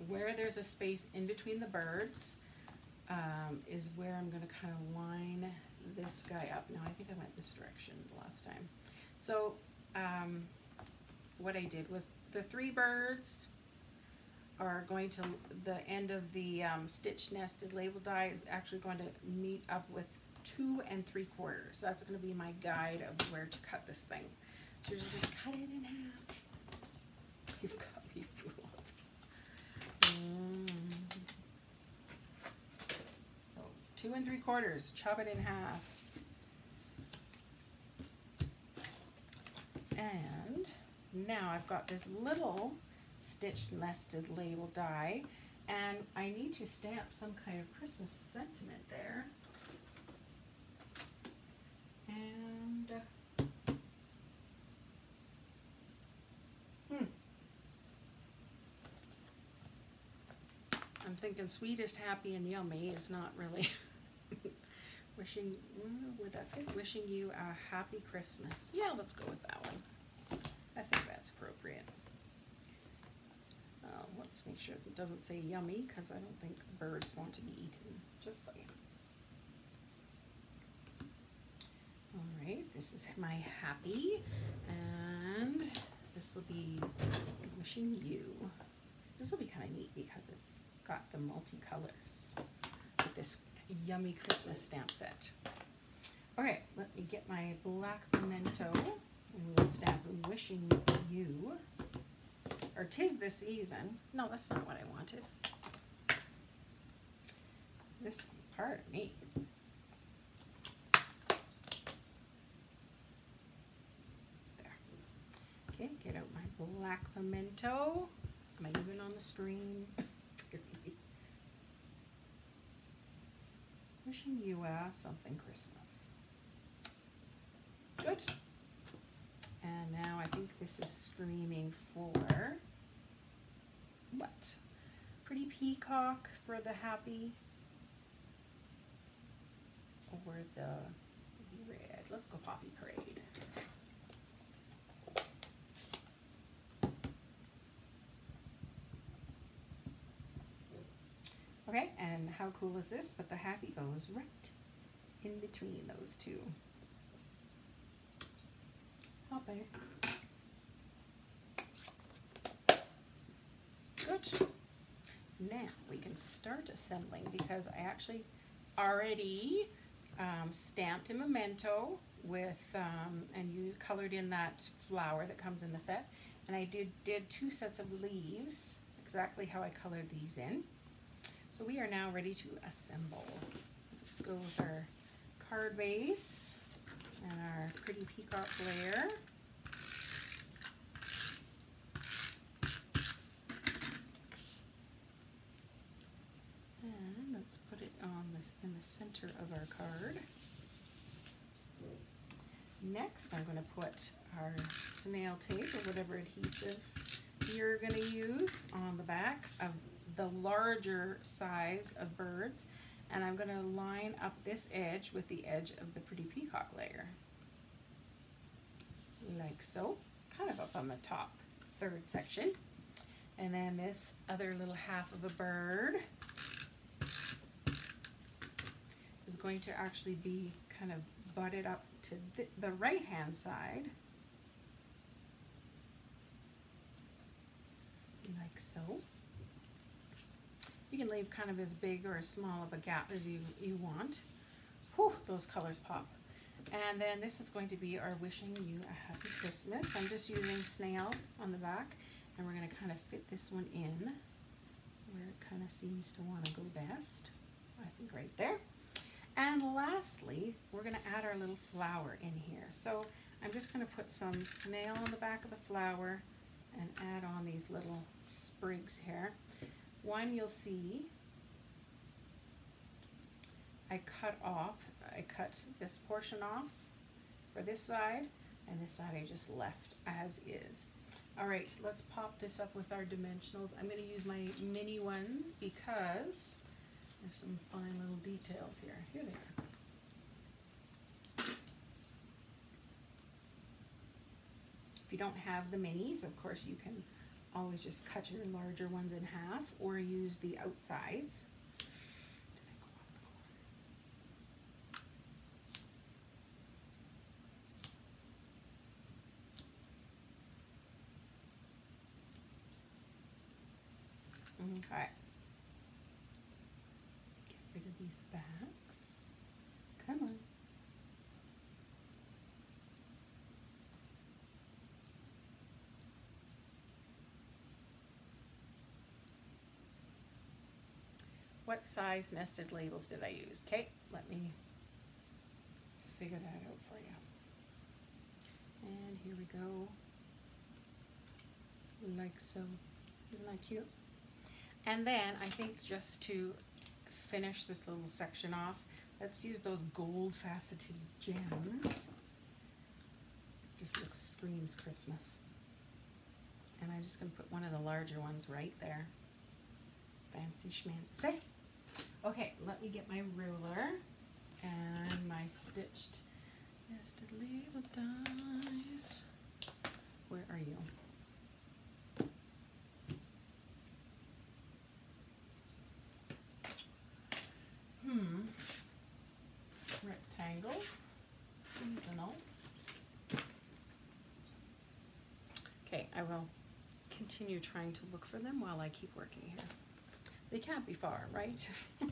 where there's a space in between the birds um, is where I'm gonna kind of line this guy up. Now, I think I went this direction last time. So, um, what I did was the three birds are going to, the end of the um, stitch nested label die is actually going to meet up with two and three quarters. So That's going to be my guide of where to cut this thing. So you're just going to cut it in half. You've got me fooled. Mm. So two and three quarters, chop it in half. And now I've got this little stitched nested label die and I need to stamp some kind of Christmas sentiment there. And hmm. I'm thinking sweetest, happy, and yummy is not really wishing, that fit? Wishing you a happy Christmas. Yeah, let's go with that one. I think that's appropriate. Uh, let's make sure it doesn't say yummy because I don't think birds want to be eaten. Just saying. All right, this is my happy and this will be wishing you. This will be kind of neat because it's got the multicolors with this yummy Christmas stamp set. All right, let me get my black memento and we'll stamp wishing you, or tis the season. No, that's not what I wanted. This part of me. There. Okay, get out my black memento. Am I even on the screen? Wishing you uh, something Christmas. Good. And now I think this is screaming for what? Pretty peacock for the happy or the red. Let's go poppy parade. Okay, and how cool is this? But the happy goes right in between those two. Good. Now we can start assembling because I actually already um, stamped a memento with, um, and you colored in that flower that comes in the set. And I did, did two sets of leaves, exactly how I colored these in. So we are now ready to assemble. Let's go with our card base and our pretty peacock layer. And let's put it on this in the center of our card. Next, I'm going to put our snail tape or whatever adhesive you're going to use on the back of the larger size of birds and I'm going to line up this edge with the edge of the pretty peacock layer. Like so kind of up on the top third section. And then this other little half of a bird is going to actually be kind of butted up to the, the right hand side. Like so you can leave kind of as big or as small of a gap as you, you want. Whew, those colors pop. And then this is going to be our wishing you a happy Christmas. I'm just using snail on the back. And we're going to kind of fit this one in where it kind of seems to want to go best. I think right there. And lastly, we're going to add our little flower in here. So I'm just going to put some snail on the back of the flower and add on these little sprigs here. One you'll see I cut off, I cut this portion off for this side and this side I just left as is. All right, let's pop this up with our dimensionals. I'm gonna use my mini ones because there's some fine little details here. Here they are. If you don't have the minis, of course you can always just cut your larger ones in half or use the outsides. Okay. Get rid of these backs. Come on. What size nested labels did I use? Okay, let me figure that out for you. And here we go. Like so. Isn't that cute? And then I think just to finish this little section off, let's use those gold faceted gems. Just looks, screams Christmas. And I'm just gonna put one of the larger ones right there. Fancy schmancy. Okay, let me get my ruler and my stitched nested dies. Where are you? Hmm. Rectangles, seasonal. Okay, I will continue trying to look for them while I keep working here. They can't be far, right?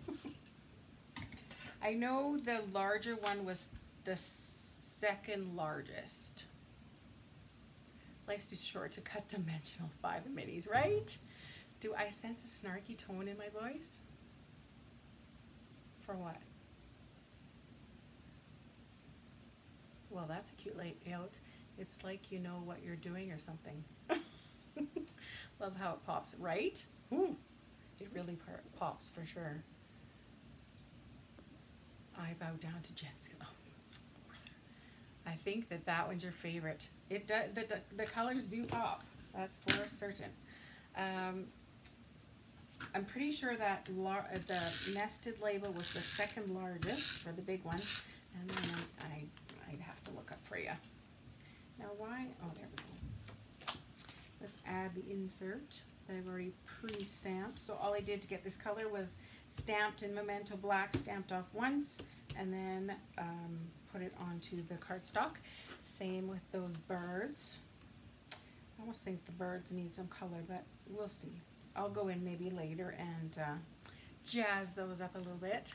I know the larger one was the second largest. Life's too short to cut dimensionals by the minis, right? Do I sense a snarky tone in my voice? For what? Well, that's a cute layout. It's like you know what you're doing or something. Love how it pops, right? Ooh, it really pops for sure. I bow down to Jenn's. Oh, I think that that one's your favorite. It does. The, the, the colors do pop. That's for certain. Um, I'm pretty sure that lar the nested label was the second largest for the big one. And then I, I'd have to look up for you. Now why, oh there we go. Let's add the insert that I've already pre-stamped. So all I did to get this color was stamped in Memento Black, stamped off once, and then um, put it onto the cardstock. Same with those birds. I almost think the birds need some color, but we'll see. I'll go in maybe later and uh, jazz those up a little bit.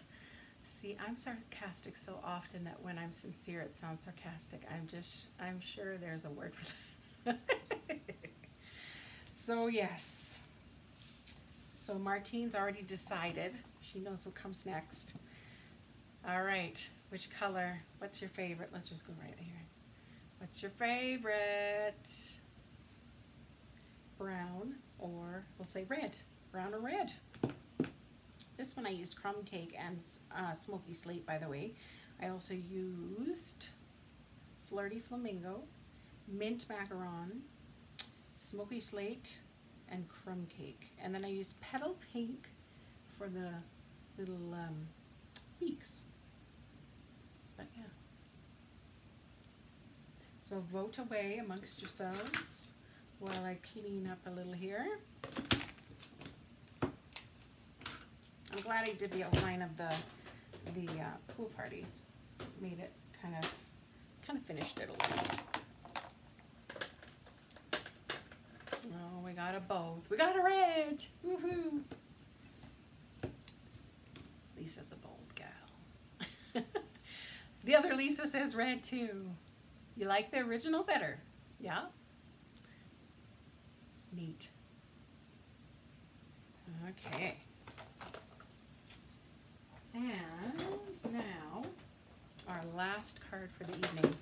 See, I'm sarcastic so often that when I'm sincere, it sounds sarcastic. I'm just, I'm sure there's a word for that. so yes. So Martine's already decided. She knows what comes next. All right, which color? What's your favorite? Let's just go right here. What's your favorite? Brown or we'll say red, brown or red. This one I used crumb cake and uh, smoky slate, by the way. I also used flirty flamingo, mint macaron, smoky slate, and crumb cake. And then I used petal pink for the little um, beaks. But yeah. So vote away amongst yourselves while I clean up a little here. I'm glad I did the outline of the the uh, pool party. Made it kind of kind of finished it a little. Oh, we got a both. We got a red. Woohoo! Lisa's a bold gal. the other Lisa says red too. You like the original better? Yeah? Neat. Okay. And now, our last card for the evening.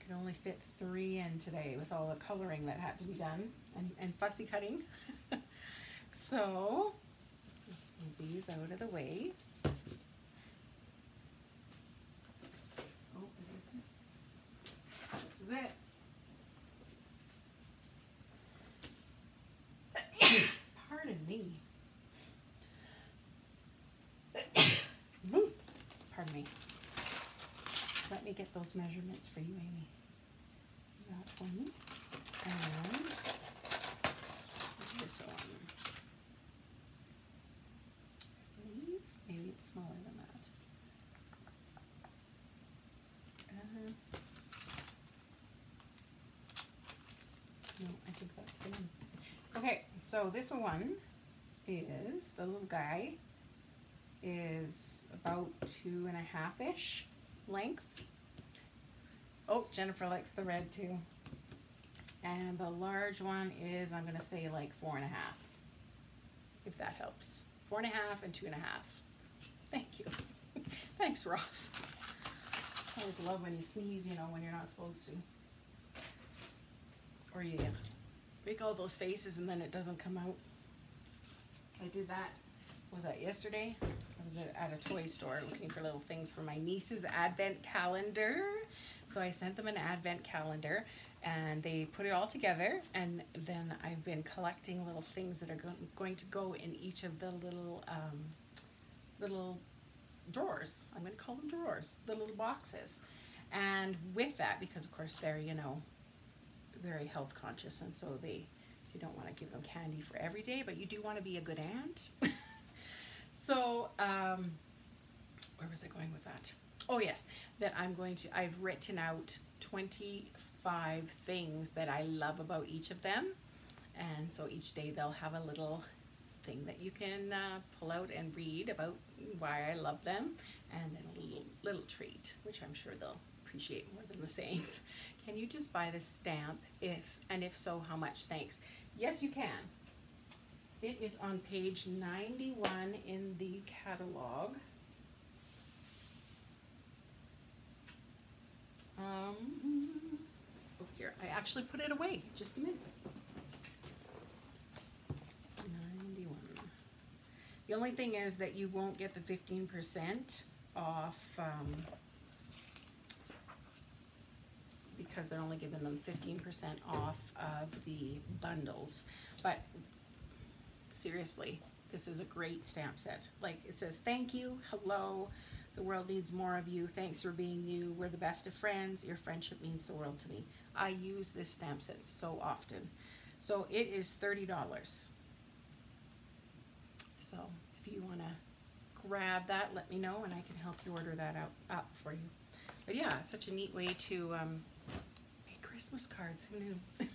Could only fit three in today with all the coloring that had to be done and, and fussy cutting. so, let's move these out of the way. Oh, is this it? This is it. Pardon me. Pardon me. Let me get those measurements for you, Amy. That one. And Uh, no, I think that's the one. Okay, so this one is the little guy is about two and a half ish length. Oh, Jennifer likes the red too. And the large one is, I'm gonna say like four and a half, if that helps. Four and a half and two and a half. Thank you. Thanks, Ross. I always love when you sneeze, you know, when you're not supposed to. Or you make all those faces and then it doesn't come out. I did that, was that yesterday? I was at a toy store looking for little things for my niece's advent calendar. So I sent them an advent calendar and they put it all together and then I've been collecting little things that are go going to go in each of the little um, little drawers. I'm going to call them drawers, the little boxes. And with that, because of course they're, you know, very health conscious and so they, you don't want to give them candy for every day, but you do want to be a good aunt. so, um, where was I going with that? Oh yes, that I'm going to, I've written out 25 things that I love about each of them. And so each day they'll have a little thing that you can uh, pull out and read about why I love them and then a little, little treat, which I'm sure they'll appreciate more than the sayings. Can you just buy this stamp if, and if so, how much? Thanks. Yes, you can. It is on page 91 in the catalog. Um, here, I actually put it away, just a minute. 91. The only thing is that you won't get the 15% off um, because they're only giving them 15% off of the bundles. But seriously, this is a great stamp set. Like it says, thank you, hello, the world needs more of you. Thanks for being you. We're the best of friends. Your friendship means the world to me. I use this stamp set so often. So it is $30. So if you want to grab that, let me know and I can help you order that out up for you. But yeah, such a neat way to um, make Christmas cards. Who knew?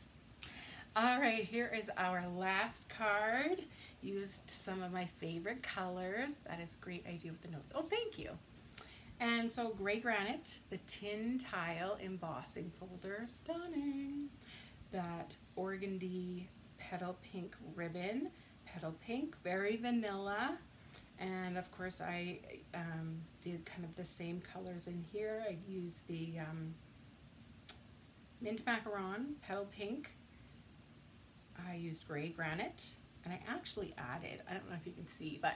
All right, here is our last card. Used some of my favorite colors. That is a great idea with the notes. Oh, thank you. And so gray granite, the tin tile embossing folder, stunning. That organdy petal pink ribbon, petal pink, very vanilla. And of course I um, did kind of the same colors in here. I used the um, mint macaron, petal pink. I used gray granite and I actually added, I don't know if you can see, but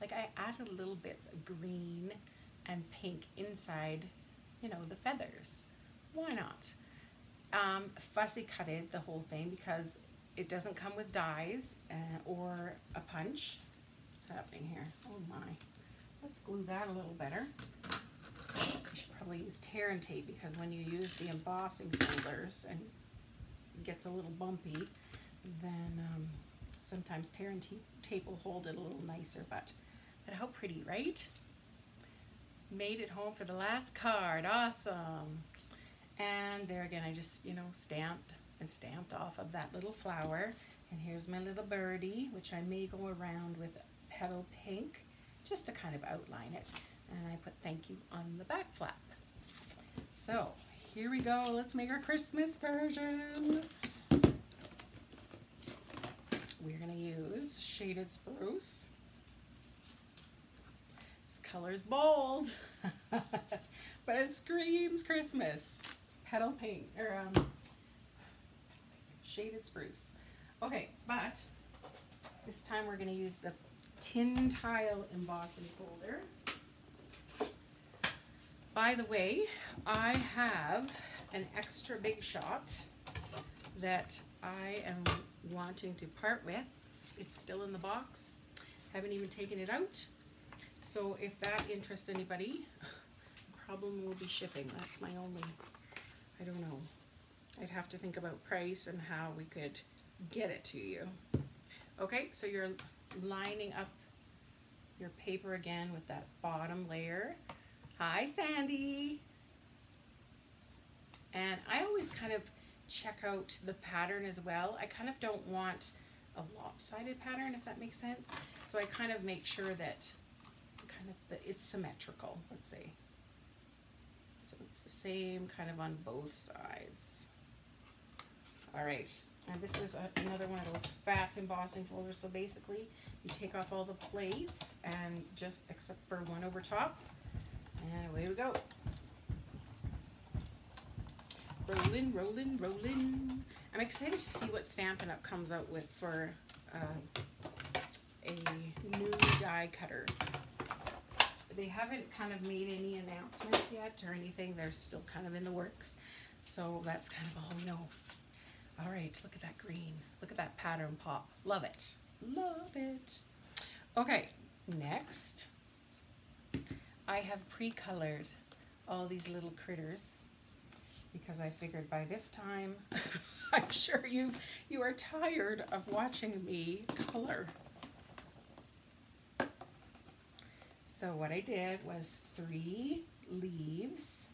like I added little bits of green and pink inside, you know, the feathers. Why not? Um, fussy cutted the whole thing because it doesn't come with dies uh, or a punch. What's happening here? Oh my. Let's glue that a little better. You should probably use tear and tape because when you use the embossing folders and it gets a little bumpy, then um, sometimes tear and tape will hold it a little nicer, but, but how pretty, right? Made it home for the last card, awesome. And there again, I just, you know, stamped and stamped off of that little flower. And here's my little birdie, which I may go around with petal pink, just to kind of outline it. And I put thank you on the back flap. So here we go, let's make our Christmas version. We're going to use Shaded Spruce. This color's bold, but it screams Christmas. Petal paint, or um, Shaded Spruce. Okay, but this time we're going to use the tin tile embossing folder. By the way, I have an extra big shot that I am wanting to part with. It's still in the box. Haven't even taken it out. So if that interests anybody, problem will be shipping. That's my only, I don't know. I'd have to think about price and how we could get it to you. Okay, so you're lining up your paper again with that bottom layer. Hi, Sandy. And I always kind of check out the pattern as well. I kind of don't want a lopsided pattern, if that makes sense. So I kind of make sure that kind of the, it's symmetrical, let's say. So it's the same kind of on both sides. All right, and this is a, another one of those fat embossing folders. So basically, you take off all the plates and just except for one over top, and away we go. Rolling, rolling, rolling. I'm excited to see what Stampin' Up! comes out with for uh, a new die cutter. They haven't kind of made any announcements yet or anything. They're still kind of in the works. So that's kind of all we know. All right, look at that green. Look at that pattern pop. Love it. Love it. Okay, next. I have pre-colored all these little critters because I figured by this time, I'm sure you you are tired of watching me color. So what I did was three leaves.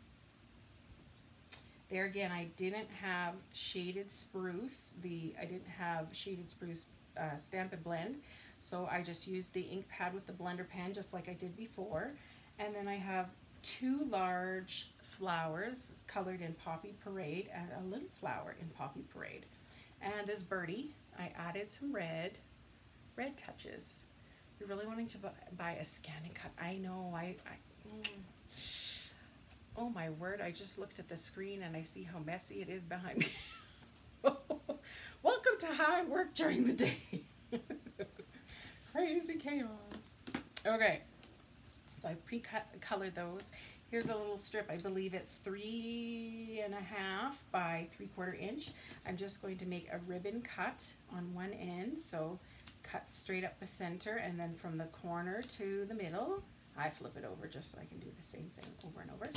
There again, I didn't have shaded spruce. The I didn't have shaded spruce uh, and Blend. So I just used the ink pad with the blender pen just like I did before. And then I have two large flowers colored in Poppy Parade and a little flower in Poppy Parade. And as birdie, I added some red, red touches. You're really wanting to buy a ScanNCut. I know, I, I mm. oh my word, I just looked at the screen and I see how messy it is behind me. Welcome to how I work during the day. Crazy chaos. Okay, so I pre-colored those. Here's a little strip, I believe it's three and a half by three quarter inch. I'm just going to make a ribbon cut on one end. So cut straight up the center and then from the corner to the middle, I flip it over just so I can do the same thing over and over.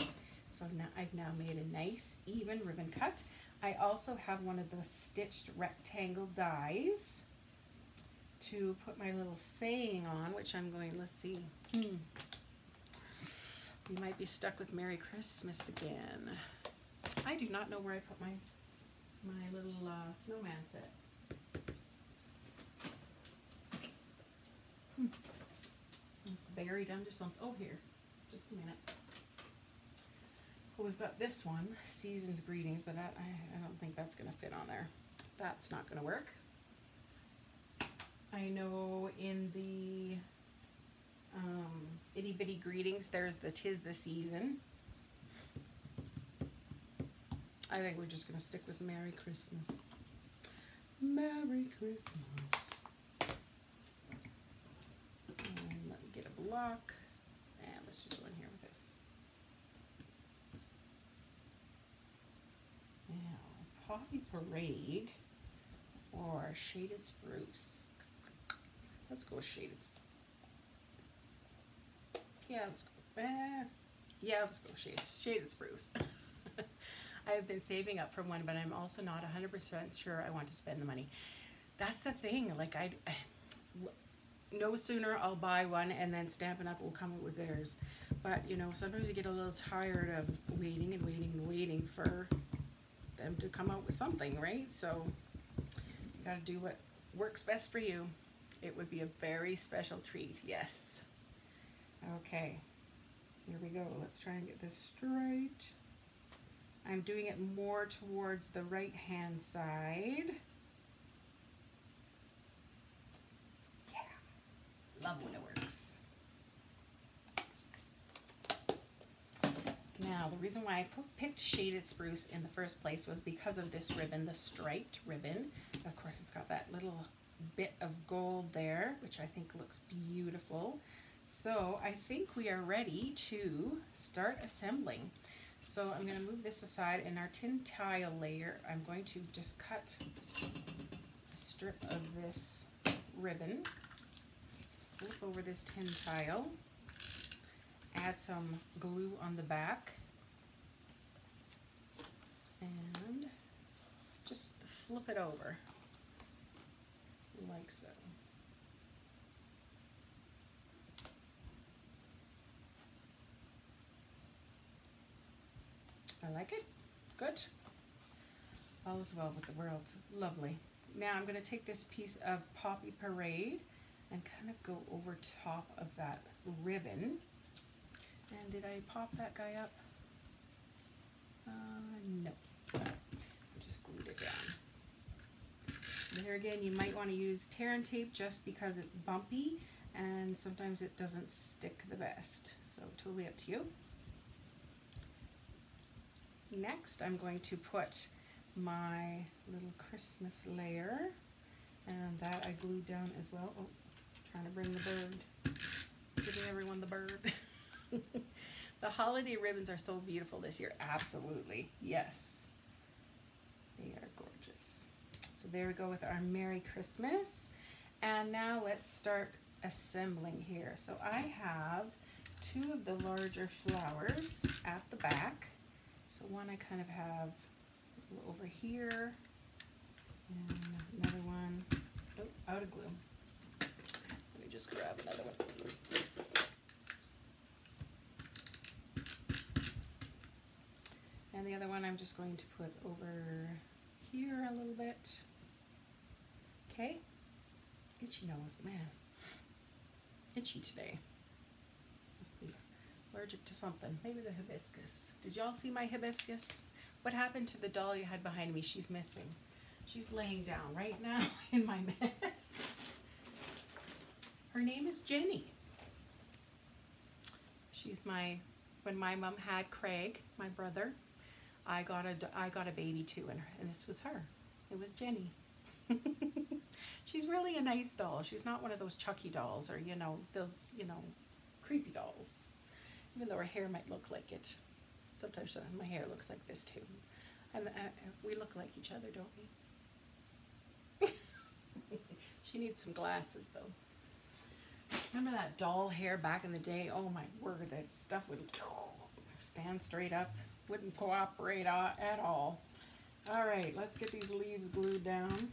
So now I've now made a nice even ribbon cut. I also have one of the stitched rectangle dies to put my little saying on, which I'm going, let's see. Hmm. You might be stuck with Merry Christmas again. I do not know where I put my my little uh, snowman set. Hmm. It's buried under something. Oh, here. Just a minute. Well, we've got this one, Season's Greetings, but that I, I don't think that's going to fit on there. That's not going to work. I know in the bitty greetings. There's the tis the season. I think we're just going to stick with Merry Christmas. Merry Christmas. And let me get a block. And let's just go in here with this. Now, Poppy Parade or Shaded Spruce. Let's go with Shaded Spruce. Yeah, let's go. Eh, yeah, let's go shade, shaded spruce. I have been saving up for one, but I'm also not 100% sure I want to spend the money. That's the thing. Like, I, no sooner I'll buy one and then Stampin' Up will come with theirs. But, you know, sometimes you get a little tired of waiting and waiting and waiting for them to come out with something, right? So, you gotta do what works best for you. It would be a very special treat, yes. Okay, here we go. Let's try and get this straight. I'm doing it more towards the right hand side. Yeah, love when it works. Now, the reason why I picked Shaded Spruce in the first place was because of this ribbon, the striped ribbon. Of course, it's got that little bit of gold there, which I think looks beautiful. So I think we are ready to start assembling. So I'm going to move this aside. In our tin tile layer, I'm going to just cut a strip of this ribbon, flip over this tin tile, add some glue on the back, and just flip it over like so. I like it. Good. All is well with the world. Lovely. Now I'm going to take this piece of Poppy Parade and kind of go over top of that ribbon. And did I pop that guy up? Uh, no. Just glued it down. There again, you might want to use tear and tape just because it's bumpy and sometimes it doesn't stick the best. So totally up to you. Next, I'm going to put my little Christmas layer and that I glued down as well. Oh, trying to bring the bird, giving everyone the bird. the holiday ribbons are so beautiful this year. Absolutely. Yes. They are gorgeous. So there we go with our Merry Christmas. And now let's start assembling here. So I have two of the larger flowers at the back. So one I kind of have over here and another one oh, out of glue. Let me just grab another one. And the other one I'm just going to put over here a little bit. Okay. Itchy nose, man. Itchy today Must be allergic to something. Maybe the hibiscus. Did y'all see my hibiscus? What happened to the doll you had behind me? She's missing. She's laying down right now in my mess. Her name is Jenny. She's my, when my mom had Craig, my brother, I got a, I got a baby too, and, and this was her. It was Jenny. She's really a nice doll. She's not one of those Chucky dolls or, you know, those, you know, creepy dolls even though her hair might look like it. Sometimes uh, my hair looks like this too. And uh, we look like each other, don't we? she needs some glasses though. Remember that doll hair back in the day? Oh my word, that stuff would stand straight up. Wouldn't cooperate at all. All right, let's get these leaves glued down.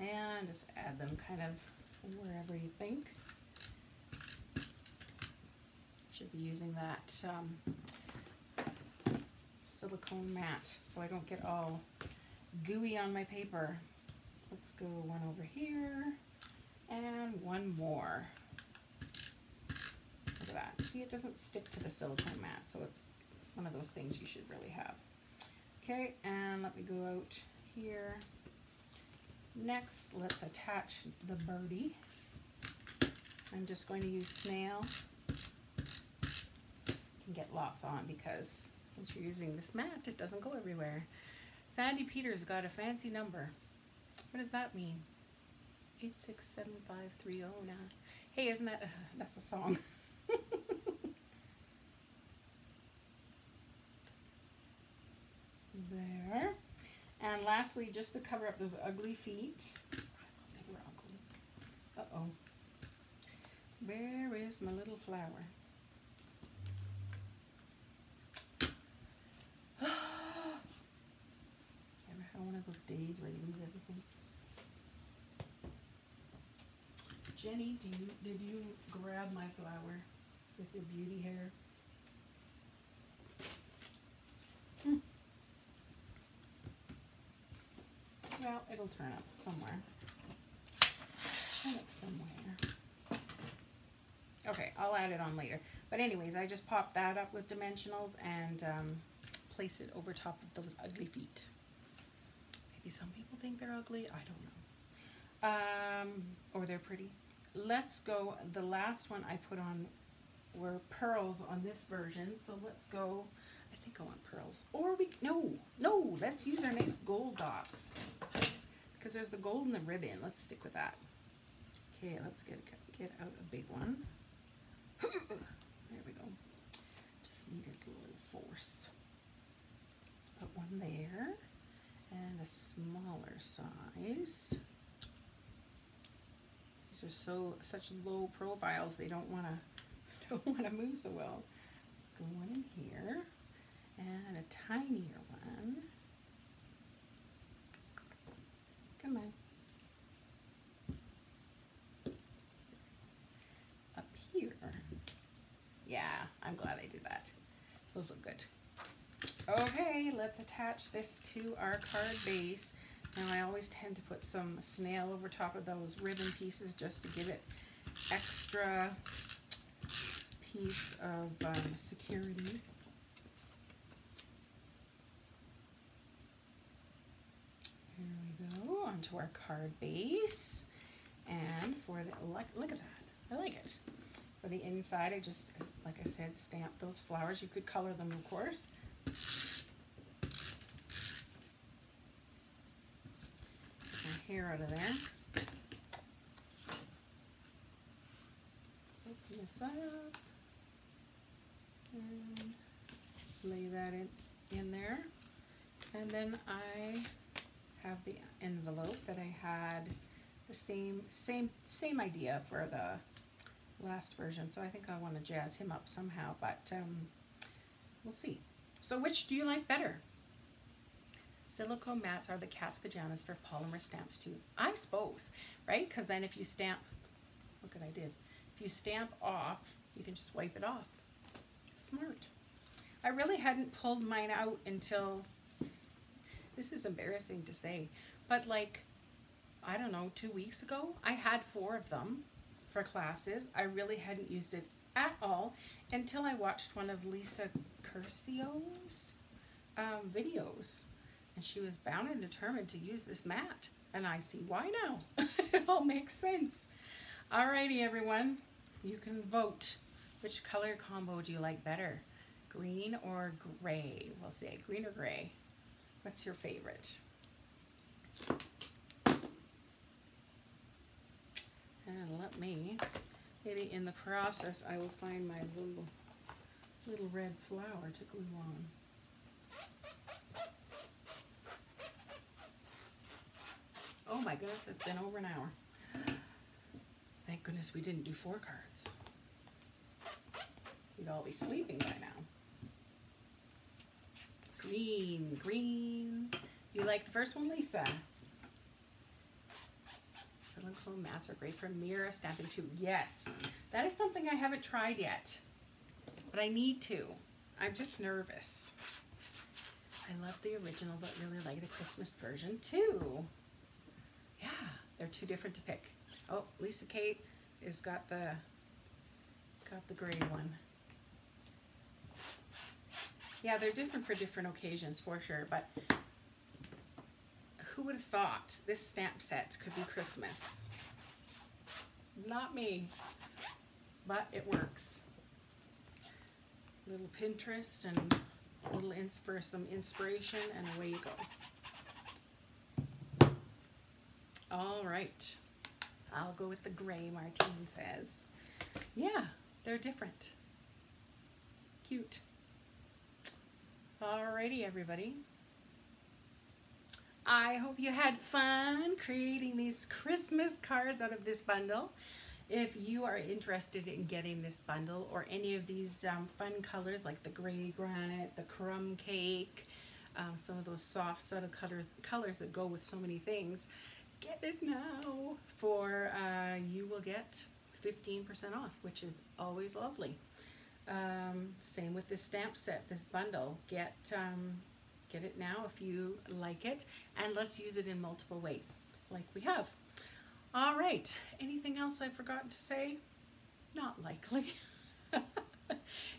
And just add them kind of wherever you think. Should be using that um, silicone mat so I don't get all gooey on my paper. Let's go one over here and one more. Look at that. See, it doesn't stick to the silicone mat, so it's, it's one of those things you should really have. Okay, and let me go out here. Next, let's attach the birdie. I'm just going to use snail can get lots on because since you're using this mat, it doesn't go everywhere. Sandy Peters got a fancy number. What does that mean? 8675309. Hey, isn't that, uh, that's a song. there. And lastly, just to cover up those ugly feet. Uh-oh. Where is my little flower? One of those days where you lose everything. Jenny, do you, did you grab my flower with your beauty hair? Hmm. Well, it'll turn up somewhere. Turn up somewhere. Okay, I'll add it on later. But anyways, I just popped that up with dimensionals and um, place it over top of those ugly feet. Some people think they're ugly. I don't know. Um, or they're pretty. Let's go, the last one I put on were pearls on this version. So let's go, I think I want pearls. Or we, no, no, let's use our next gold dots. Because there's the gold in the ribbon. Let's stick with that. Okay, let's get, get out a big one. there we go. Just needed a little force. Let's put one there and a smaller size. These are so such low profiles they don't want to don't want to move so well. Let's go one in here and a tinier one. Come on. Up here. Yeah, I'm glad I did that. Those look good. Okay, let's attach this to our card base. Now I always tend to put some snail over top of those ribbon pieces just to give it extra piece of um, security. Here we go, onto our card base. And for the, look, look at that, I like it. For the inside, I just, like I said, stamp those flowers. You could color them, of course. Hair out of there. Open this up and lay that in, in there. And then I have the envelope that I had the same same same idea for the last version. So I think I want to jazz him up somehow, but um, we'll see. So which do you like better? Silicone mats are the cat's pajamas for polymer stamps too. I suppose, right? Because then if you stamp, look what I did. If you stamp off, you can just wipe it off. Smart. I really hadn't pulled mine out until, this is embarrassing to say, but like, I don't know, two weeks ago, I had four of them for classes. I really hadn't used it at all until I watched one of Lisa Curcio's um, videos and she was bound and determined to use this mat. And I see why now. it all makes sense. Alrighty, everyone. You can vote. Which color combo do you like better? Green or gray? We'll say green or gray. What's your favorite? And let me, maybe in the process, I will find my little, little red flower to glue on. Oh my goodness, it's been over an hour. Thank goodness we didn't do four cards. We'd all be sleeping by now. Green, green. You like the first one, Lisa? Silicone mats are great for mirror stamping too. Yes, that is something I haven't tried yet, but I need to. I'm just nervous. I love the original, but really like the Christmas version too. Yeah, they're too different to pick. Oh, Lisa Kate has got the got the gray one. Yeah, they're different for different occasions for sure, but who would have thought this stamp set could be Christmas? Not me, but it works. Little Pinterest and a little ins for some inspiration and away you go. All right. I'll go with the gray, Martine says. Yeah, they're different. Cute. Alrighty, everybody. I hope you had fun creating these Christmas cards out of this bundle. If you are interested in getting this bundle or any of these um, fun colors like the gray granite, the crumb cake, um, some of those soft subtle colors, colors that go with so many things, get it now for uh, you will get 15% off which is always lovely. Um, same with this stamp set this bundle. Get um, get it now if you like it and let's use it in multiple ways like we have all right anything else I've forgotten to say not likely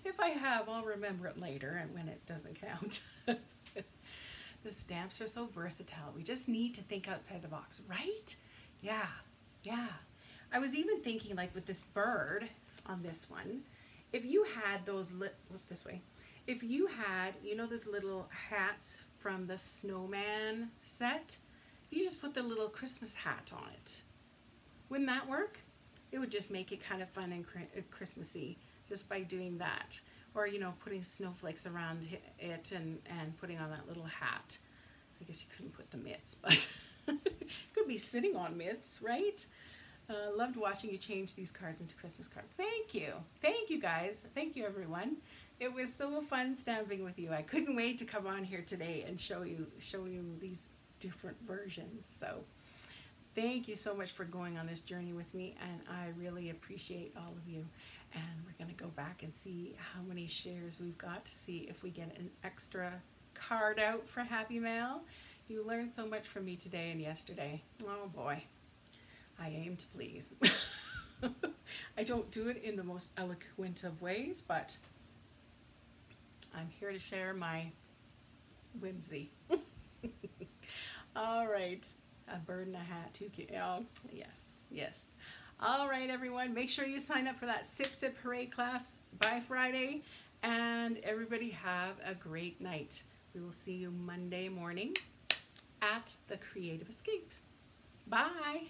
if I have I'll remember it later and when it doesn't count The stamps are so versatile. We just need to think outside the box, right? Yeah, yeah. I was even thinking like with this bird on this one, if you had those, look this way, if you had, you know those little hats from the snowman set, you just put the little Christmas hat on it. Wouldn't that work? It would just make it kind of fun and uh, Christmassy just by doing that. Or, you know, putting snowflakes around it and, and putting on that little hat. I guess you couldn't put the mitts, but could be sitting on mitts, right? Uh, loved watching you change these cards into Christmas cards. Thank you. Thank you guys. Thank you everyone. It was so fun stamping with you. I couldn't wait to come on here today and show you show you these different versions. So thank you so much for going on this journey with me and I really appreciate all of you. And we're going to go back and see how many shares we've got to see if we get an extra card out for Happy Mail. You learned so much from me today and yesterday. Oh boy, I aim to please. I don't do it in the most eloquent of ways, but I'm here to share my whimsy. All right, a bird and a hat, too cute. Oh, yes, yes. All right, everyone, make sure you sign up for that Sip Sip Hooray class by Friday, and everybody have a great night. We will see you Monday morning at the Creative Escape. Bye.